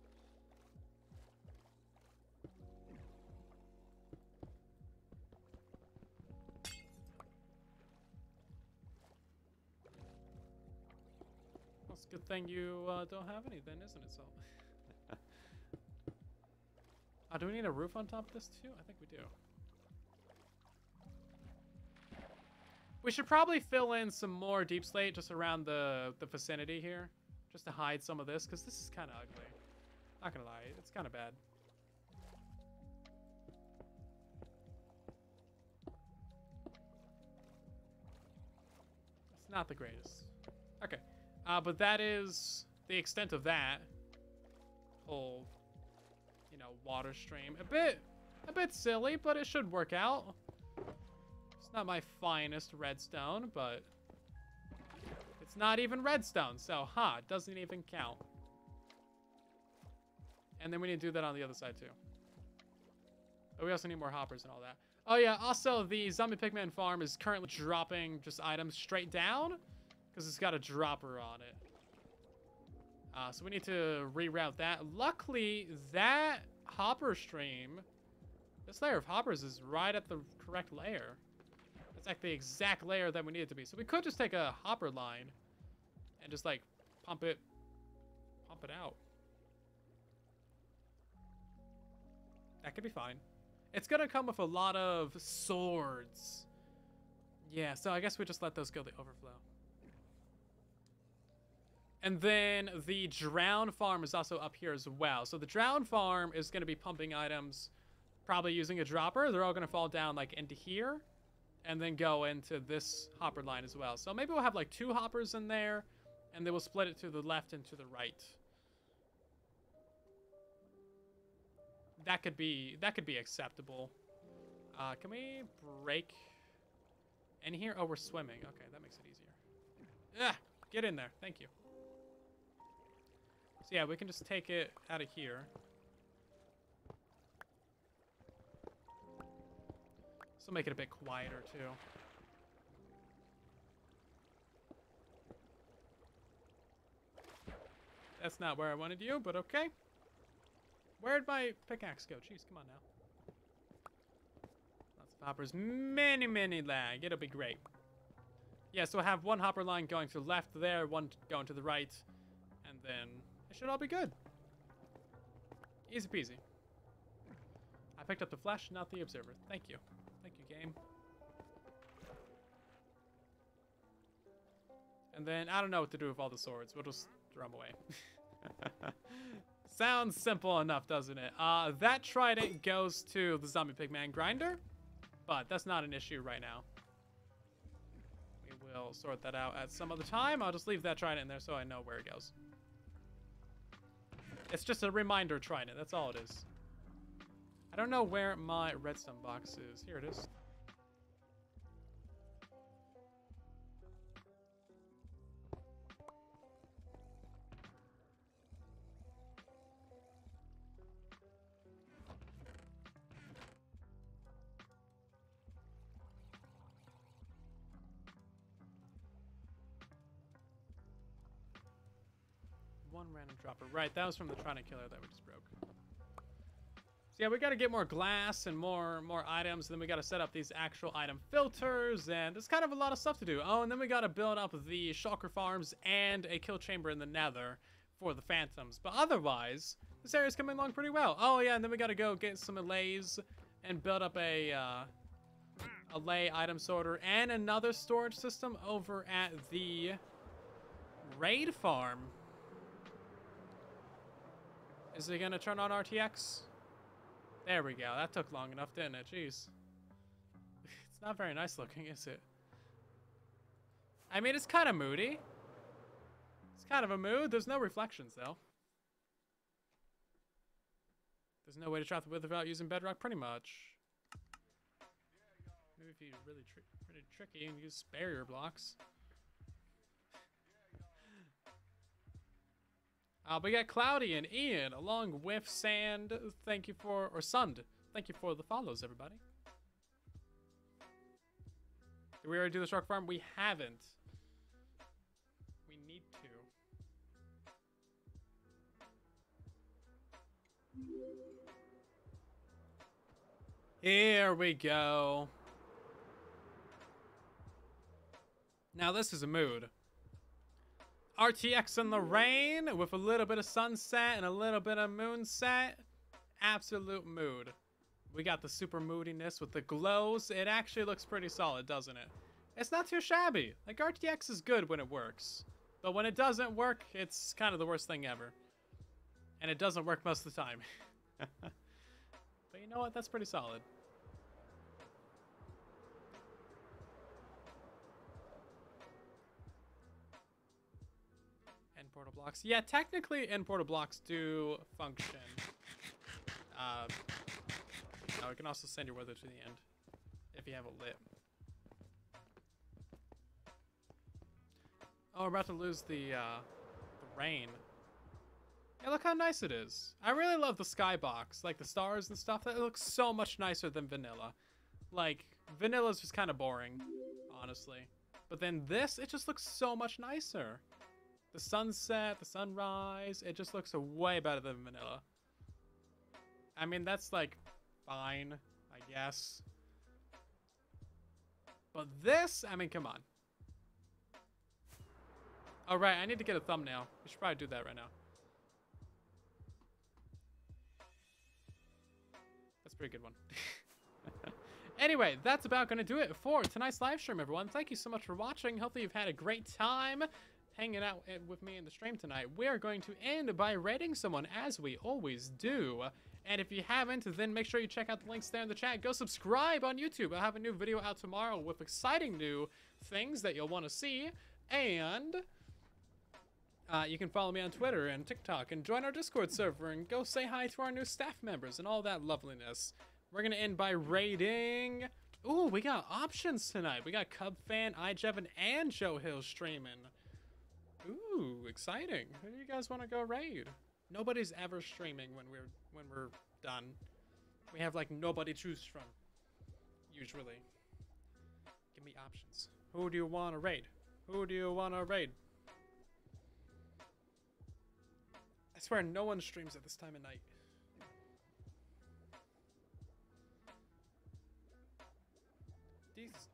It's a good thing you uh, don't have any then, isn't it, so? uh, do we need a roof on top of this too? I think we do. We should probably fill in some more deepslate just around the, the vicinity here. Just to hide some of this, because this is kind of ugly. Not gonna lie, it's kind of bad. It's not the greatest. Okay. Uh, but that is the extent of that whole, you know, water stream. A bit, a bit silly, but it should work out. It's not my finest redstone, but it's not even redstone, so huh, it doesn't even count. And then we need to do that on the other side too. But we also need more hoppers and all that. Oh yeah, also the zombie pigman farm is currently dropping just items straight down because it's got a dropper on it. Uh, so we need to reroute that. Luckily, that hopper stream, this layer of hoppers is right at the correct layer. It's like the exact layer that we need it to be. So we could just take a hopper line and just like pump it, pump it out. That could be fine. It's gonna come with a lot of swords. Yeah, so I guess we just let those go the overflow. And then the drown farm is also up here as well. So the drown farm is going to be pumping items, probably using a dropper. They're all going to fall down like into here and then go into this hopper line as well. So maybe we'll have like two hoppers in there and then we'll split it to the left and to the right. That could be, that could be acceptable. Uh, can we break in here? Oh, we're swimming. Okay, that makes it easier. Ah, get in there. Thank you. So yeah, we can just take it out of here. This will make it a bit quieter too. That's not where I wanted you, but okay. Where'd my pickaxe go? Jeez, come on now. Lots of hoppers. Many, many lag. It'll be great. Yeah, so I have one hopper line going to the left there, one going to the right, and then it should all be good. Easy peasy. I picked up the flash, not the observer. Thank you. Thank you, game. And then, I don't know what to do with all the swords. We'll just throw them away. Sounds simple enough, doesn't it? Uh, that trident goes to the zombie pigman grinder, but that's not an issue right now. We will sort that out at some other time. I'll just leave that trident in there so I know where it goes. It's just a reminder trident. That's all it is. I don't know where my redstone box is. Here it is. Right, that was from the Tronic Killer that we just broke. So yeah, we got to get more glass and more more items. And then we got to set up these actual item filters, and there's kind of a lot of stuff to do. Oh, and then we got to build up the shulker farms and a kill chamber in the Nether for the phantoms. But otherwise, this area's coming along pretty well. Oh yeah, and then we got to go get some allays and build up a uh, item sorter and another storage system over at the raid farm. Is it gonna turn on RTX? There we go. That took long enough, didn't it? Jeez. It's not very nice looking, is it? I mean, it's kind of moody. It's kind of a mood. There's no reflections, though. There's no way to trap the weather without using bedrock, pretty much. Maybe if you're really tri pretty tricky and use barrier blocks. Uh, we got Cloudy and Ian along with Sand. Thank you for, or Sund. Thank you for the follows, everybody. Did we already do the shark farm? We haven't. We need to. Here we go. Now this is a mood. RTX in the rain with a little bit of sunset and a little bit of moonset. Absolute mood. We got the super moodiness with the glows. It actually looks pretty solid, doesn't it? It's not too shabby. Like, RTX is good when it works. But when it doesn't work, it's kind of the worst thing ever. And it doesn't work most of the time. but you know what? That's pretty solid. Blocks. Yeah, technically portal blocks do function. Uh, no, it can also send your weather to the end if you have it lit. Oh, we're about to lose the, uh, the rain. Yeah, look how nice it is. I really love the skybox, like the stars and stuff. That looks so much nicer than vanilla. Like, vanilla's just kind of boring, honestly. But then this, it just looks so much nicer. The sunset, the sunrise, it just looks way better than vanilla. I mean, that's like fine, I guess. But this, I mean, come on. All right, I need to get a thumbnail. We should probably do that right now. That's a pretty good one. anyway, that's about going to do it for tonight's live stream, everyone. Thank you so much for watching. Hopefully you've had a great time hanging out with me in the stream tonight. We are going to end by rating someone, as we always do. And if you haven't, then make sure you check out the links there in the chat. Go subscribe on YouTube. I'll have a new video out tomorrow with exciting new things that you'll want to see. And... Uh, you can follow me on Twitter and TikTok and join our Discord server and go say hi to our new staff members and all that loveliness. We're going to end by rating... Ooh, we got options tonight. We got Cub Fan, iJevin, and Joe Hill streaming. Ooh, exciting. Who do you guys want to go raid? Nobody's ever streaming when we're when we're done. We have like nobody to choose from. Usually. Give me options. Who do you want to raid? Who do you want to raid? I swear no one streams at this time of night.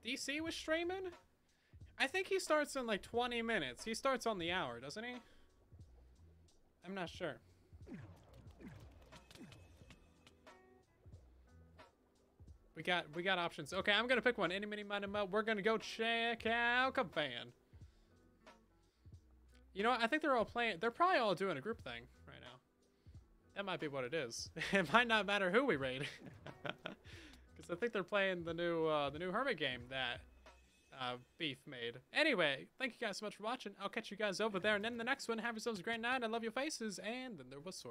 DC was streaming? I think he starts in like 20 minutes. He starts on the hour, doesn't he? I'm not sure. We got we got options. Okay, I'm gonna pick one. Any mini mini mo. We're gonna go check out Cubfan. You know what? I think they're all playing. They're probably all doing a group thing right now. That might be what it is. it might not matter who we raid, because I think they're playing the new uh, the new Hermit game that uh, Beef made. Anyway, thank you guys so much for watching. I'll catch you guys over there, and in the next one, have yourselves a great night. I love your faces, and then there was Soy.